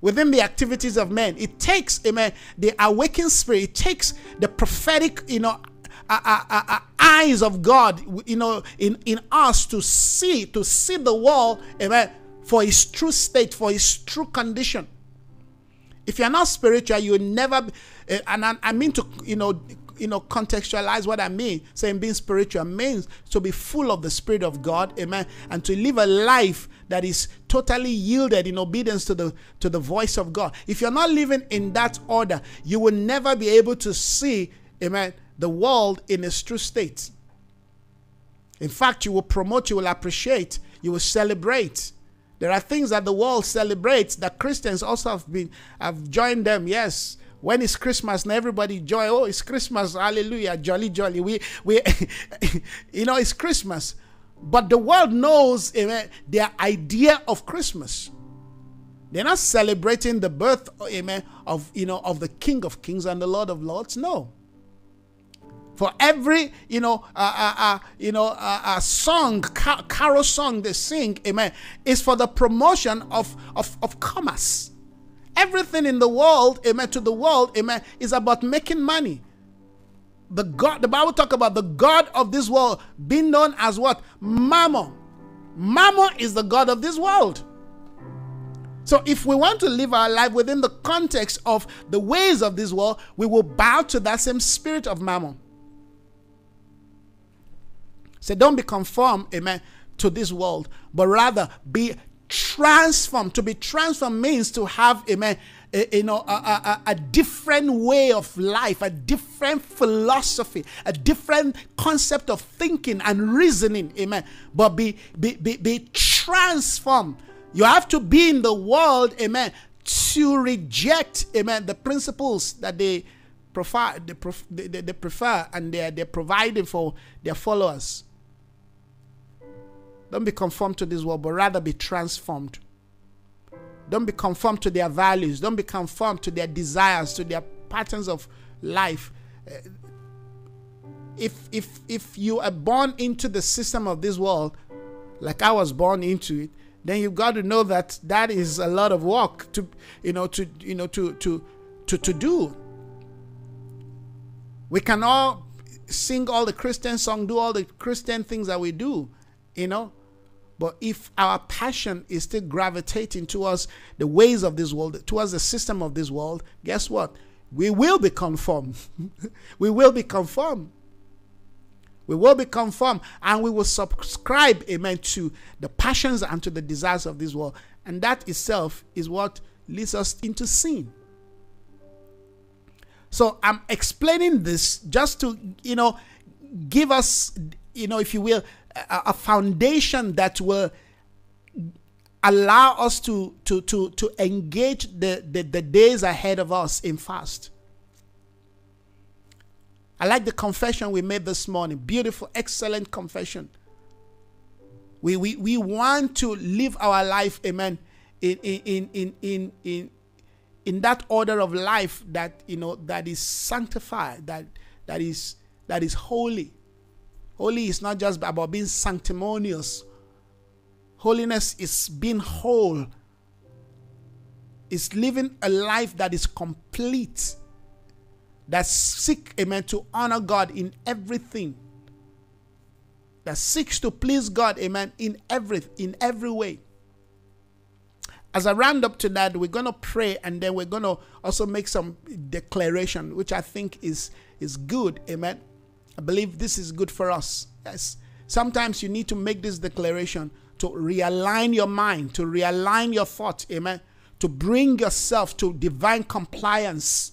within the activities of men. It takes, amen, the awakened spirit. It takes the prophetic, you know, uh, eyes of God, you know, in, in us to see, to see the world, amen, for his true state, for his true condition. If you're not spiritual, you will never, uh, and I, I, mean to, you know, you know, contextualize what I mean. Saying being spiritual means to be full of the Spirit of God, amen, and to live a life that is totally yielded in obedience to the to the voice of God. If you're not living in that order, you will never be able to see, amen, the world in its true state. In fact, you will promote, you will appreciate, you will celebrate. There are things that the world celebrates that Christians also have been have joined them. Yes, when it's Christmas and everybody joy. Oh, it's Christmas! Hallelujah! Jolly, jolly. We we, you know, it's Christmas. But the world knows amen, their idea of Christmas. They're not celebrating the birth, amen, of you know of the King of Kings and the Lord of Lords. No. For every you know uh, uh, you know uh song, car- carol song they sing, amen, is for the promotion of of of commerce. Everything in the world, amen, to the world, amen, is about making money the God, the Bible talk about the God of this world being known as what? Mammon. Mammon is the God of this world. So if we want to live our life within the context of the ways of this world, we will bow to that same spirit of Mammon. So don't be conformed, amen, to this world, but rather be transformed. To be transformed means to have, amen, you know, a, a, a, different way of life, a different philosophy, a different concept of thinking and reasoning. Amen. But be, be, be, be transformed. You have to be in the world, amen, to reject, amen, the principles that they prefer, they, they, they prefer and they're, they're providing for their followers. Don't be conformed to this world, but rather be transformed don't be conformed to their values. Don't be conformed to their desires, to their patterns of life. Uh, if if if you are born into the system of this world, like I was born into it, then you've got to know that that is a lot of work to you know to you know to to to to do. We can all sing all the Christian song, do all the Christian things that we do, you know, but if our passion is still gravitating towards the ways of this world, towards the system of this world, guess what? We will be conformed. we will be conformed. We will be conformed and we will subscribe, amen, to the passions and to the desires of this world. And that itself is what leads us into sin. So I'm explaining this just to, you know, give us, you know, if you will, a, foundation that will allow us to to to to engage the, the, the days ahead of us in fast. I like the confession we made this morning. Beautiful, excellent confession. We, we, we want to live our life, amen, in, in, in, in, in, in that order of life that, you know, that is sanctified, that, that, is, that is holy. Holy is not just about being sanctimonious. Holiness is being whole. It's living a life that is complete. That seek, amen, to honor God in everything. That seeks to please God, amen, in every in every way. As I round up to that, we're gonna pray and then we're gonna also make some declaration, which I think is is good, amen. I believe this is good for us. Yes. Sometimes you need to make this declaration to realign your mind, to realign your thoughts. Amen. To bring yourself to divine compliance.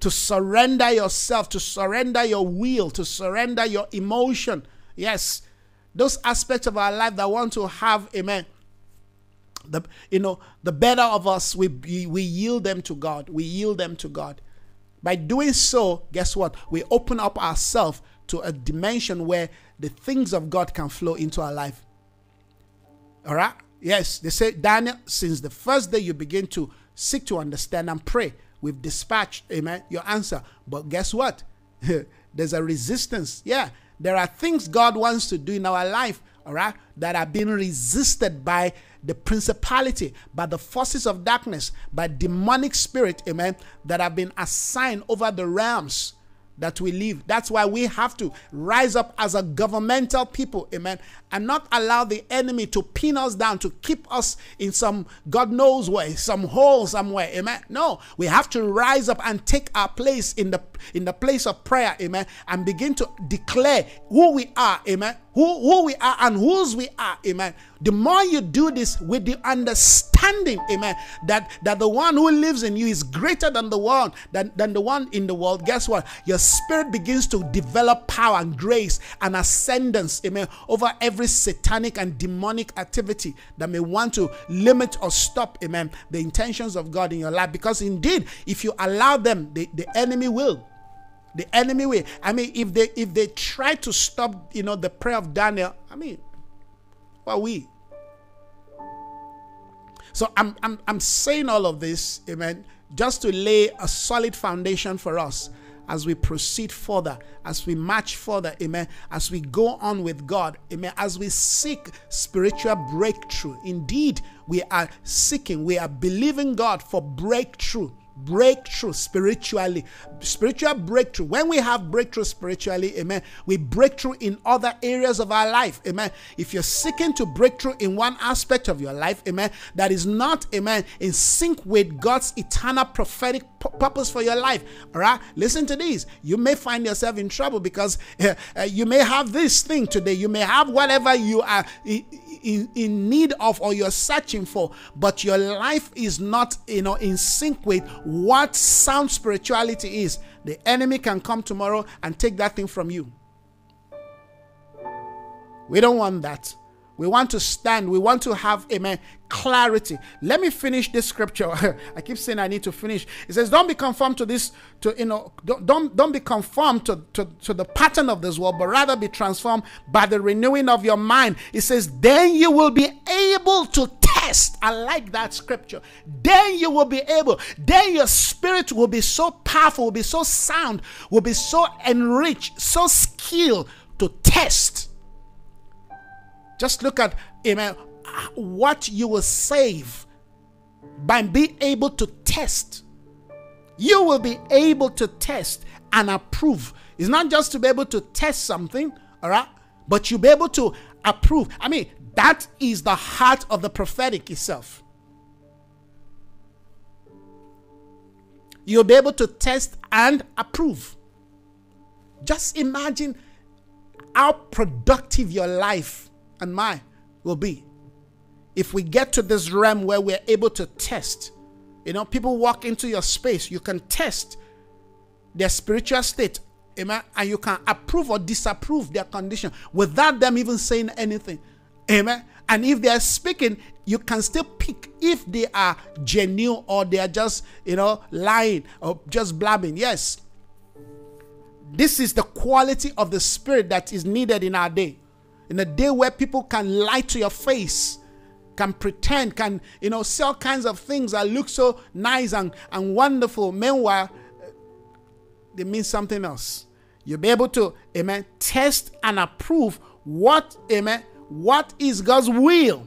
To surrender yourself, to surrender your will, to surrender your emotion. Yes. Those aspects of our life that want to have, amen, the you know the better of us we we yield them to god we yield them to god by doing so, guess what? We open up ourselves to a dimension where the things of God can flow into our life. All right? Yes, they say, Daniel, since the first day you begin to seek to understand and pray, we've dispatched, amen, your answer. But guess what? There's a resistance. Yeah, there are things God wants to do in our life, all right, that are being resisted by the principality, by the forces of darkness, by demonic spirit, amen, that have been assigned over the realms that we live. That's why we have to rise up as a governmental people, amen, and not allow the enemy to pin us down, to keep us in some God knows where, some hole somewhere, amen. No, we have to rise up and take our place in the in the place of prayer, amen, and begin to declare who we are, amen, who, who we are and whose we are, amen. The more you do this with the understanding, amen, that, that the one who lives in you is greater than the one than, than the one in the world, guess what? Your spirit begins to develop power and grace and ascendance, amen, over every satanic and demonic activity that may want to limit or stop, amen, the intentions of God in your life. Because indeed, if you allow them, the, the enemy will the enemy will i mean if they if they try to stop you know the prayer of daniel i mean well we so i'm i'm, I'm saying all of this amen just to lay a solid foundation for us as we proceed further, as we march further, amen, as we go on with God, amen, as we seek spiritual breakthrough. Indeed, we are seeking, we are believing God for breakthrough breakthrough spiritually spiritual breakthrough. When we have breakthrough spiritually amen we break through in other areas of our life amen. If you're seeking to break through in one aspect of your life amen that is not amen in sync with god's eternal prophetic purpose for your life all right? Listen to this. You may find yourself in trouble because uh, uh, you may have this thing today. You may have whatever you are in, in need of or you're searching for, but your life is not, you know, in sync with what sound spirituality is, the enemy can come tomorrow and take that thing from you. We don't want that. We want to stand. We want to have, amen, clarity. Let me finish this scripture. I keep saying I need to finish. It says, Don't be conformed to this, to you know, don't don't, be conformed to, to, to the pattern of this world, but rather be transformed by the renewing of your mind. It says, Then you will be able to test. I like that scripture. Then you will be able, then your spirit will be so powerful, will be so sound, will be so enriched, so skilled to test just look at, amen, what you will save by being able to test. You will be able to test and approve. It's not just to be able to test something, all right, but you'll be able to approve. I mean, that is the heart of the prophetic itself. You'll be able to test and approve. Just imagine how productive your life and mine will be. If we get to this realm where we're able to test, you know, people walk into your space, you can test their spiritual state, amen, and you can approve or disapprove their condition without them even saying anything, amen. And if they are speaking, you can still pick if they are genuine or they are just, you know, lying or just blabbing. Yes. This is the quality of the spirit that is needed in our day in a day where people can lie to your face can pretend can you know sell kinds of things that look so nice and, and wonderful. Meanwhile they mean something else. You'll be able to amen test and approve what amen what is god's will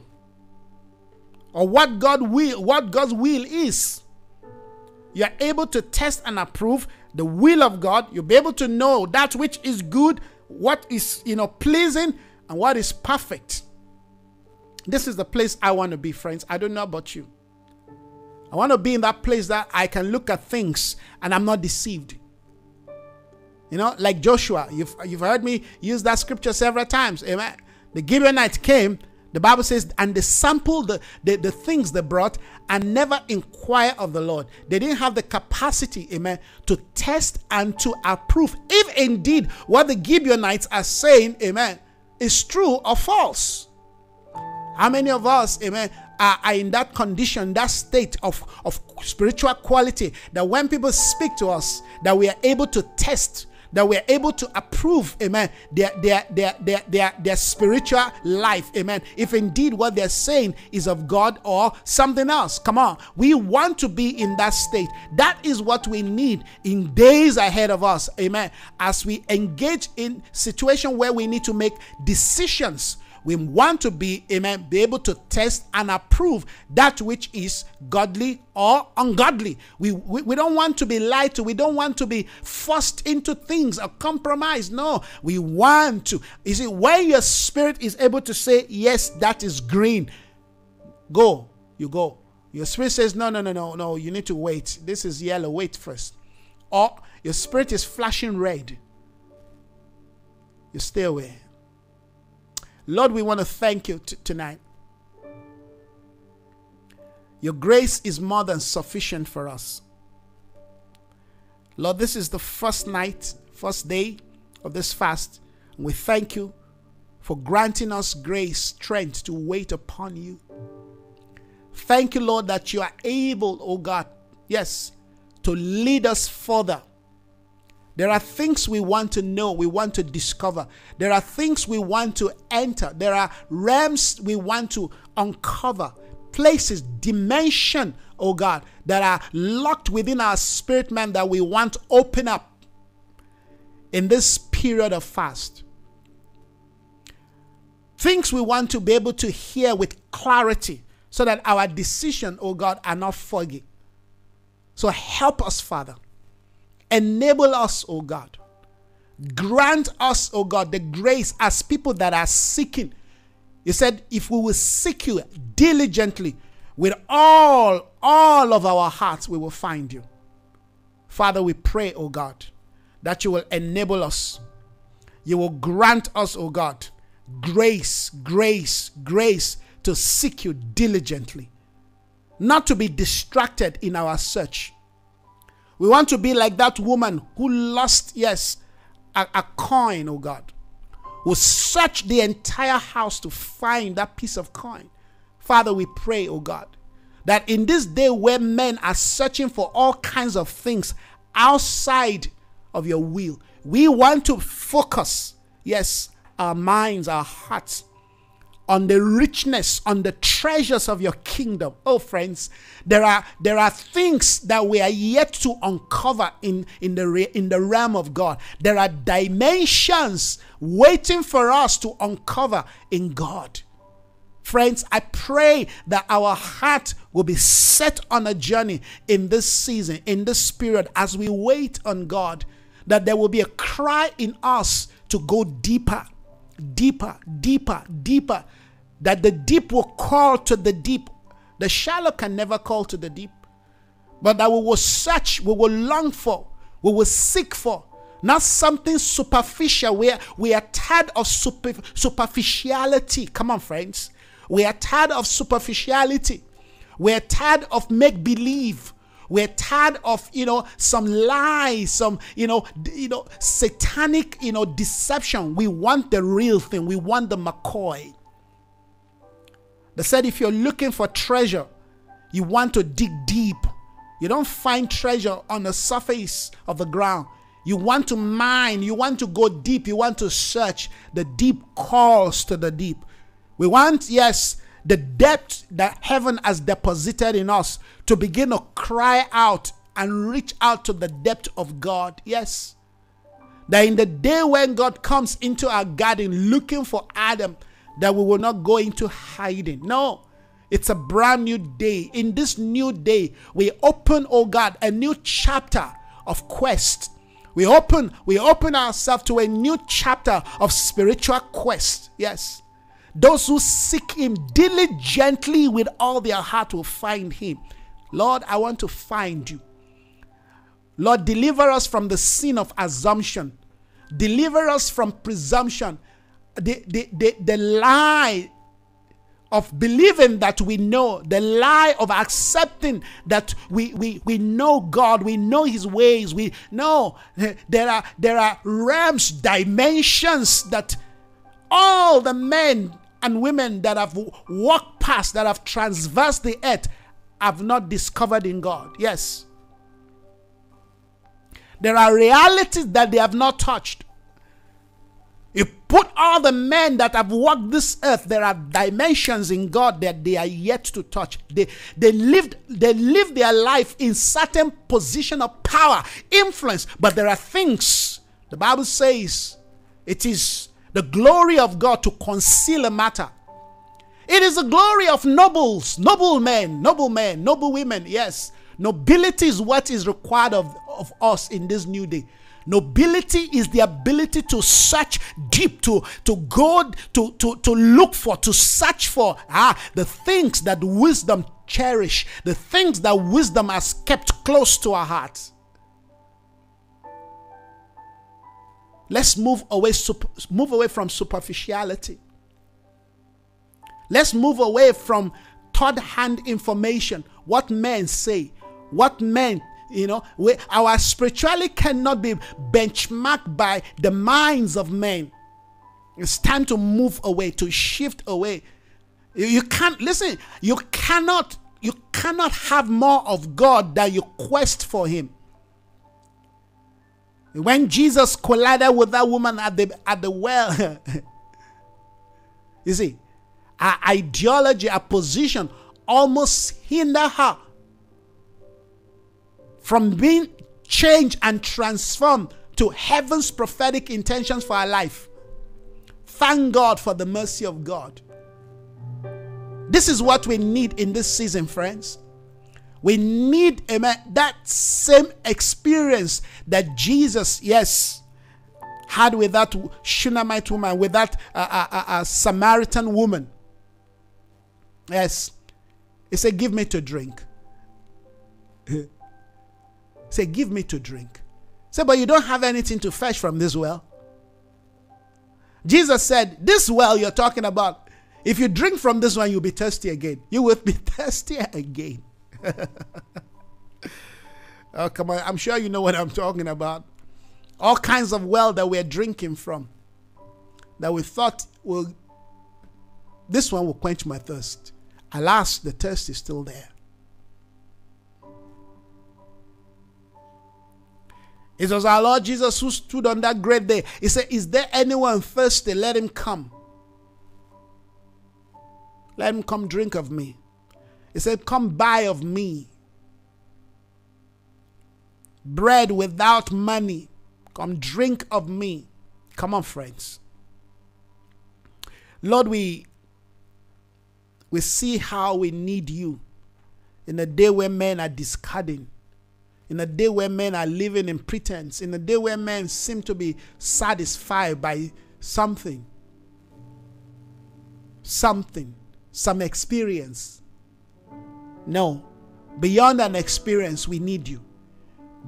or what god will what god's will is. You're able to test and approve the will of god. You'll be able to know that which is good what is you know pleasing and what is perfect. This is the place I want to be, friends. I don't know about you. I want to be in that place that I can look at things and I'm not deceived. You know, like Joshua, you've, you've heard me use that scripture several times. Amen. The Gibeonites came, the Bible says, and they sampled the, the, the things they brought and never inquire of the Lord. They didn't have the capacity, amen, to test and to approve if indeed what the Gibeonites are saying, amen, is true or false. How many of us, amen, are, are, in that condition, that state of, of spiritual quality that when people speak to us, that we are able to test that we're able to approve, amen, their, their, their, their, their, their spiritual life, amen. If indeed what they're saying is of God or something else. Come on. We want to be in that state. That is what we need in days ahead of us, amen. As we engage in situation where we need to make decisions We want to be, amen, be able to test and approve that which is godly or ungodly. We, we, we don't want to be lied to. We don't want to be forced into things or compromised. No, we want to. You see, when your spirit is able to say, yes, that is green, go, you go. Your spirit says, no, no, no, no, no, you need to wait. This is yellow, wait first. Or your spirit is flashing red. You stay away. Lord, we want to thank you t- tonight. Your grace is more than sufficient for us. Lord, this is the first night, first day of this fast. And We thank you for granting us grace, strength to wait upon you. Thank you, Lord, that you are able, oh God, yes, to lead us further there are things we want to know, we want to discover. There are things we want to enter. There are realms we want to uncover. Places, dimension, oh God, that are locked within our spirit man that we want to open up in this period of fast. Things we want to be able to hear with clarity so that our decision, oh God, are not foggy. So help us, Father. Enable us, O God. Grant us, O God, the grace as people that are seeking. You said, if we will seek you diligently with all, all of our hearts, we will find you. Father, we pray, O God, that you will enable us. You will grant us, O God, grace, grace, grace to seek you diligently, not to be distracted in our search we want to be like that woman who lost, yes, a, a coin, oh God, who searched the entire house to find that piece of coin. Father, we pray, oh God, that in this day where men are searching for all kinds of things outside of your will, we want to focus, yes, our minds, our hearts on the richness, on the treasures of your kingdom. Oh, friends, there are there are things that we are yet to uncover in, in the in the realm of God. There are dimensions waiting for us to uncover in God. Friends, I pray that our heart will be set on a journey in this season, in this period, as we wait on God, that there will be a cry in us to go deeper, deeper, deeper, deeper that the deep will call to the deep. The shallow can never call to the deep. But that we will search, we will long for, we will seek for. Not something superficial where we are tired of super, superficiality. Come on, friends. We are tired of superficiality. We're tired of make believe. We're tired of you know some lies, some you know you know satanic you know deception. We want the real thing. We want the McCoy. They said if you're looking for treasure, you want to dig deep. You don't find treasure on the surface of the ground. You want to mine, you want to go deep, you want to search. The deep calls to the deep. We want, yes, the depth that heaven has deposited in us to begin to cry out and reach out to the depth of God. Yes. That in the day when God comes into our garden looking for Adam, that we will not go into hiding. No, it's a brand new day. In this new day, we open, oh God, a new chapter of quest. We open, we open ourselves to a new chapter of spiritual quest. Yes. Those who seek him diligently with all their heart will find him. Lord, I want to find you. Lord, deliver us from the sin of assumption. Deliver us from presumption the, the, the, the lie of believing that we know, the lie of accepting that we, we, we know God, we know His ways, we know there are, there are realms, dimensions that all the men and women that have walked past, that have traversed the earth, have not discovered in God. Yes. There are realities that they have not touched. Put all the men that have walked this earth, there are dimensions in God that they are yet to touch. They they lived they live their life in certain position of power, influence, but there are things the Bible says it is the glory of God to conceal a matter. It is the glory of nobles, noble men, noble men, noble women. Yes, nobility is what is required of, of us in this new day. Nobility is the ability to search deep, to, to go, to, to, to look for, to search for ah, the things that wisdom cherish, the things that wisdom has kept close to our hearts. Let's move away, move away from superficiality. Let's move away from third hand information, what men say, what men you know, we, our spirituality cannot be benchmarked by the minds of men. It's time to move away, to shift away. You, you can't listen, you cannot you cannot have more of God than you quest for him. When Jesus collided with that woman at the at the well, you see, our ideology, our position almost hinder her from being changed and transformed to heaven's prophetic intentions for our life. Thank God for the mercy of God. This is what we need in this season, friends. We need amen, that same experience that Jesus, yes, had with that Shunammite woman, with that uh, uh, uh, uh Samaritan woman. Yes. He said, Give me to drink. Say, Give me to drink. Say, But you don't have anything to fetch from this well. Jesus said, This well you're talking about, if you drink from this one, you'll be thirsty again. You will be thirsty again. oh, come on. I'm sure you know what I'm talking about. All kinds of well that we're drinking from that we thought will, this one will quench my thirst. Alas, the thirst is still there. It was our Lord Jesus who stood on that great day. He said, Is there anyone thirsty? Let him come. Let him come drink of me. He said, Come buy of me. Bread without money. Come drink of me. Come on, friends. Lord, we we see how we need you in a day where men are discarding in a day where men are living in pretense, in a day where men seem to be satisfied by something, something, some experience. No, beyond an experience, we need you.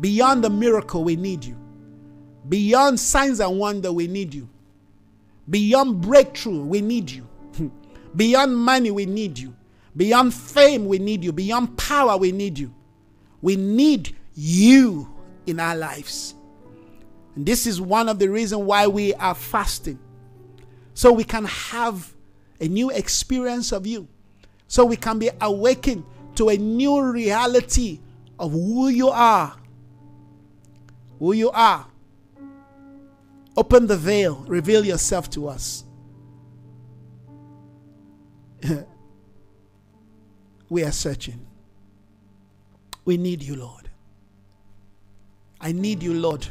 Beyond the miracle, we need you. Beyond signs and wonder, we need you. Beyond breakthrough, we need you. Beyond money, we need you. Beyond fame, we need you. Beyond power, we need you. We need you in our lives. And this is one of the reasons why we are fasting. So we can have a new experience of you. So we can be awakened to a new reality of who you are. Who you are. Open the veil, reveal yourself to us. we are searching. We need you, Lord. I need you, Lord.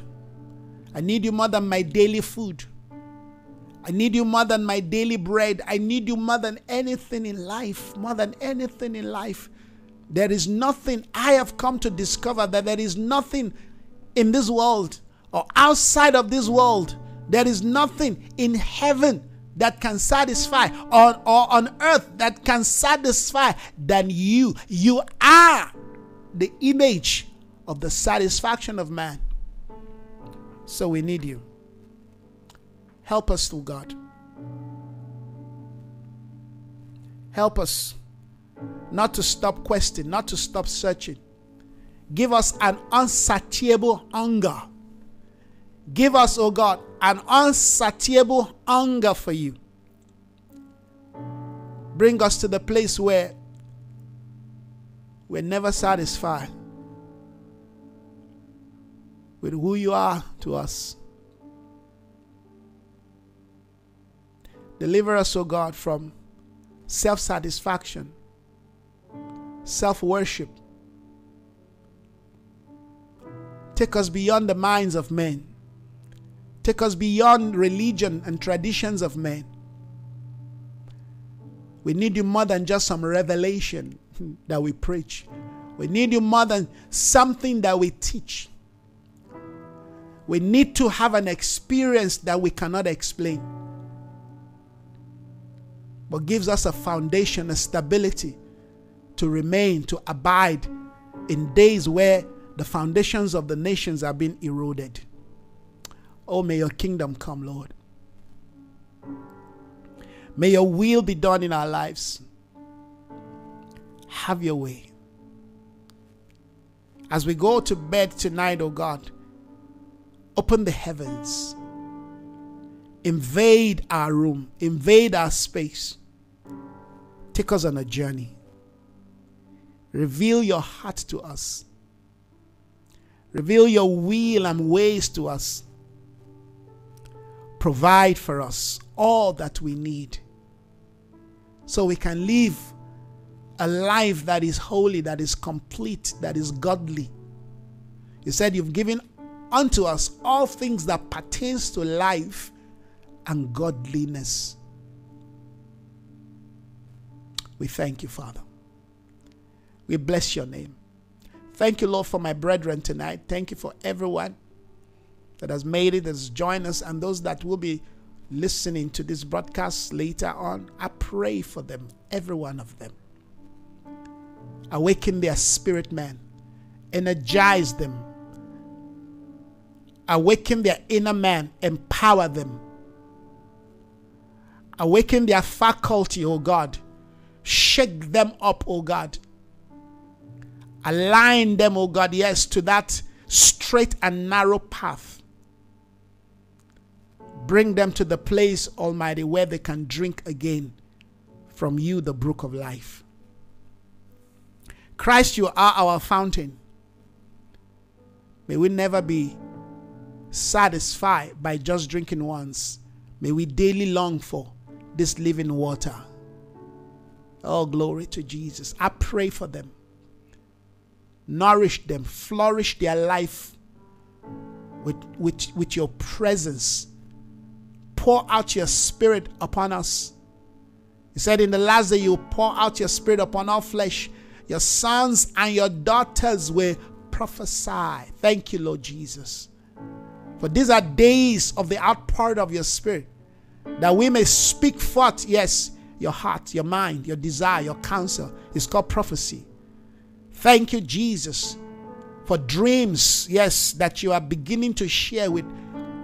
I need you more than my daily food. I need you more than my daily bread. I need you more than anything in life. More than anything in life. There is nothing, I have come to discover that there is nothing in this world or outside of this world. There is nothing in heaven that can satisfy or, or on earth that can satisfy than you. You are the image of the satisfaction of man. So we need you. Help us, through God. Help us not to stop questing, not to stop searching. Give us an unsatiable hunger. Give us, oh God, an unsatiable hunger for you. Bring us to the place where we're never satisfied with who you are to us. Deliver us, O God, from self satisfaction, self worship. Take us beyond the minds of men. Take us beyond religion and traditions of men. We need you more than just some revelation that we preach. We need you more than something that we teach. We need to have an experience that we cannot explain, but gives us a foundation, a stability to remain, to abide in days where the foundations of the nations are being eroded. Oh, may your kingdom come, Lord. May your will be done in our lives. Have your way. As we go to bed tonight, oh God, open the heavens, invade our room, invade our space, take us on a journey. Reveal your heart to us. Reveal your will and ways to us. Provide for us all that we need so we can live a life that is holy, that is complete, that is godly. You said you've given unto us all things that pertains to life and godliness. We thank you, Father. We bless your name. Thank you, Lord, for my brethren tonight. Thank you for everyone that has made it, that has joined us, and those that will be listening to this broadcast later on. I pray for them, every one of them. Awaken their spirit man, energize them, awaken their inner man, empower them, awaken their faculty, O oh God, shake them up, O oh God Align them, oh God, yes, to that straight and narrow path. Bring them to the place, Almighty, where they can drink again from you, the brook of life. Christ, you are our fountain. May we never be satisfied by just drinking once. May we daily long for this living water. Oh, glory to Jesus. I pray for them nourish them, flourish their life with, with, with your presence. Pour out your spirit upon us. He said, In the last day, you pour out your spirit upon all flesh. Your sons and your daughters will prophesy. Thank you, Lord Jesus. For these are days of the outpouring of your spirit, that we may speak forth, yes, your heart, your mind, your desire, your counsel. It's called prophecy. Thank you, Jesus, for dreams, yes, that you are beginning to share with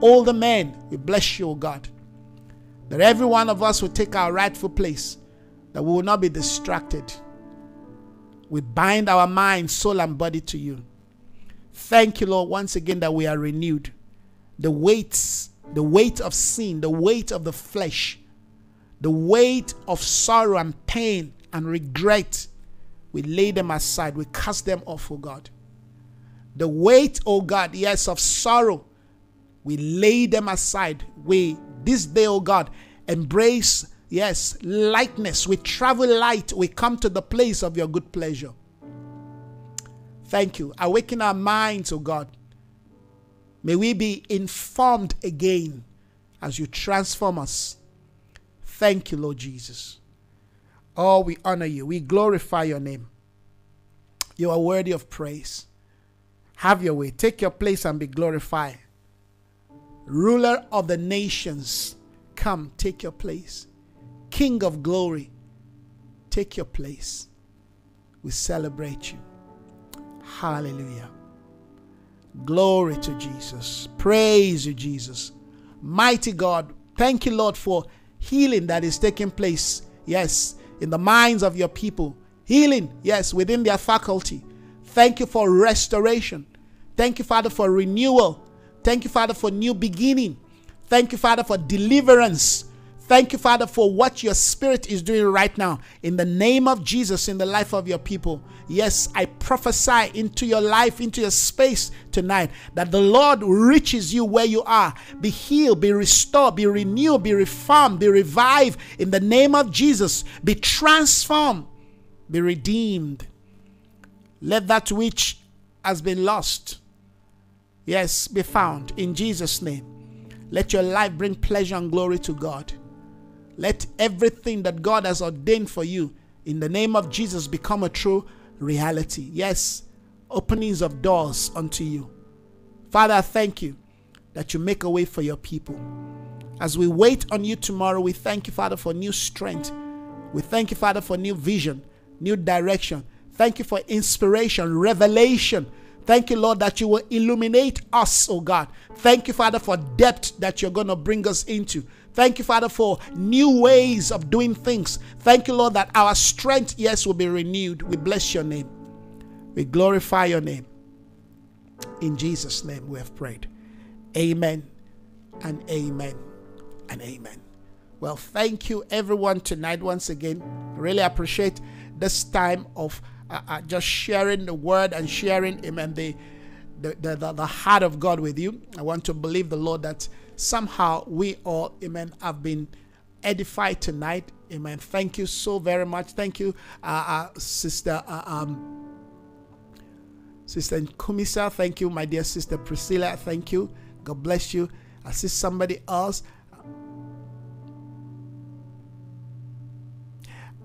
all the men. We bless you, O God. That every one of us will take our rightful place, that we will not be distracted. We bind our mind, soul, and body to you. Thank you, Lord, once again that we are renewed. The weights, the weight of sin, the weight of the flesh, the weight of sorrow and pain and regret we lay them aside. We cast them off, oh God. The weight, oh God, yes, of sorrow, we lay them aside. We, this day, oh God, embrace, yes, lightness. We travel light. We come to the place of your good pleasure. Thank you. Awaken our minds, oh God. May we be informed again as you transform us. Thank you, Lord Jesus. Oh, we honor you. We glorify your name. You are worthy of praise. Have your way. Take your place and be glorified. Ruler of the nations, come, take your place. King of glory, take your place. We celebrate you. Hallelujah. Glory to Jesus. Praise you, Jesus. Mighty God, thank you, Lord, for healing that is taking place. Yes, in the minds of your people. Healing, yes, within their faculty. Thank you for restoration. Thank you, Father, for renewal. Thank you, Father, for new beginning. Thank you, Father, for deliverance. Thank you, Father, for what your spirit is doing right now. In the name of Jesus, in the life of your people. Yes, I prophesy into your life, into your space tonight, that the Lord reaches you where you are. Be healed, be restored, be renewed, be reformed, be revived. In the name of Jesus, be transformed, be redeemed. Let that which has been lost, yes, be found in Jesus' name. Let your life bring pleasure and glory to God. Let everything that God has ordained for you in the name of Jesus become a true reality. Yes, openings of doors unto you. Father, I thank you that you make a way for your people. As we wait on you tomorrow, we thank you, Father, for new strength. We thank you, Father, for new vision, new direction. Thank you for inspiration, revelation. Thank you, Lord, that you will illuminate us, oh God. Thank you, Father, for depth that you're going to bring us into. Thank you, Father, for new ways of doing things. Thank you, Lord, that our strength, yes, will be renewed. We bless your name. We glorify your name. In Jesus' name we have prayed. Amen and amen and amen. Well, thank you everyone tonight once again. Really appreciate this time of uh, uh, just sharing the word and sharing, amen, the, the, the, the heart of God with you. I want to believe the Lord that somehow we all, amen, have been edified tonight. Amen. Thank you so very much. Thank you, uh, uh, Sister uh, um, Sister Kumisa. Thank you, my dear Sister Priscilla. Thank you. God bless you. I see somebody else.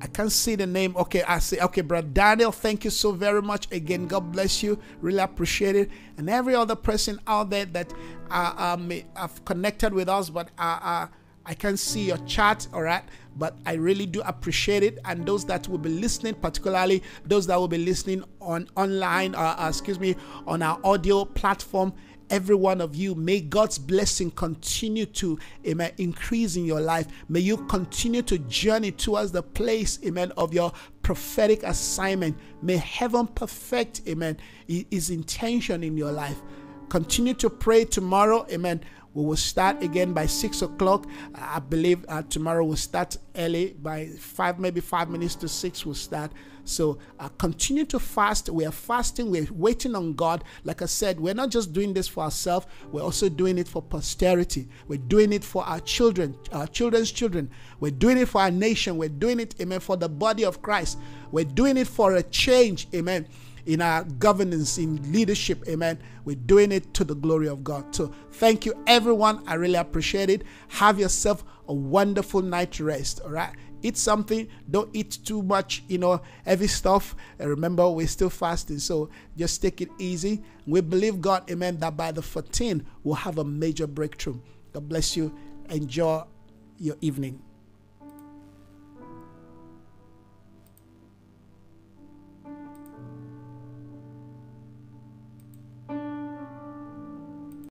I can't see the name. Okay, I see. Okay, Brother Daniel, thank you so very much. Again, God bless you. Really appreciate it. And every other person out there that uh, may have connected with us, but uh, uh, I can't see your chat, all right? But I really do appreciate it. And those that will be listening, particularly those that will be listening on online, uh, uh excuse me, on our audio platform, every one of you. May God's blessing continue to, amen, increase in your life. May you continue to journey towards the place, amen, of your prophetic assignment. May heaven perfect, amen, his intention in your life. Continue to pray tomorrow, amen. We will start again by six o'clock. I believe uh, tomorrow we'll start early by five, maybe five minutes to six. We'll start. So uh, continue to fast. We are fasting. We're waiting on God. Like I said, we're not just doing this for ourselves. We're also doing it for posterity. We're doing it for our children, our children's children. We're doing it for our nation. We're doing it, amen, for the body of Christ. We're doing it for a change, amen in our governance, in leadership. Amen. We're doing it to the glory of God. So thank you, everyone. I really appreciate it. Have yourself a wonderful night rest. All right. Eat something. Don't eat too much, you know, heavy stuff. And remember, we're still fasting. So just take it easy. We believe God, amen, that by the 14th, we'll have a major breakthrough. God bless you. Enjoy your evening.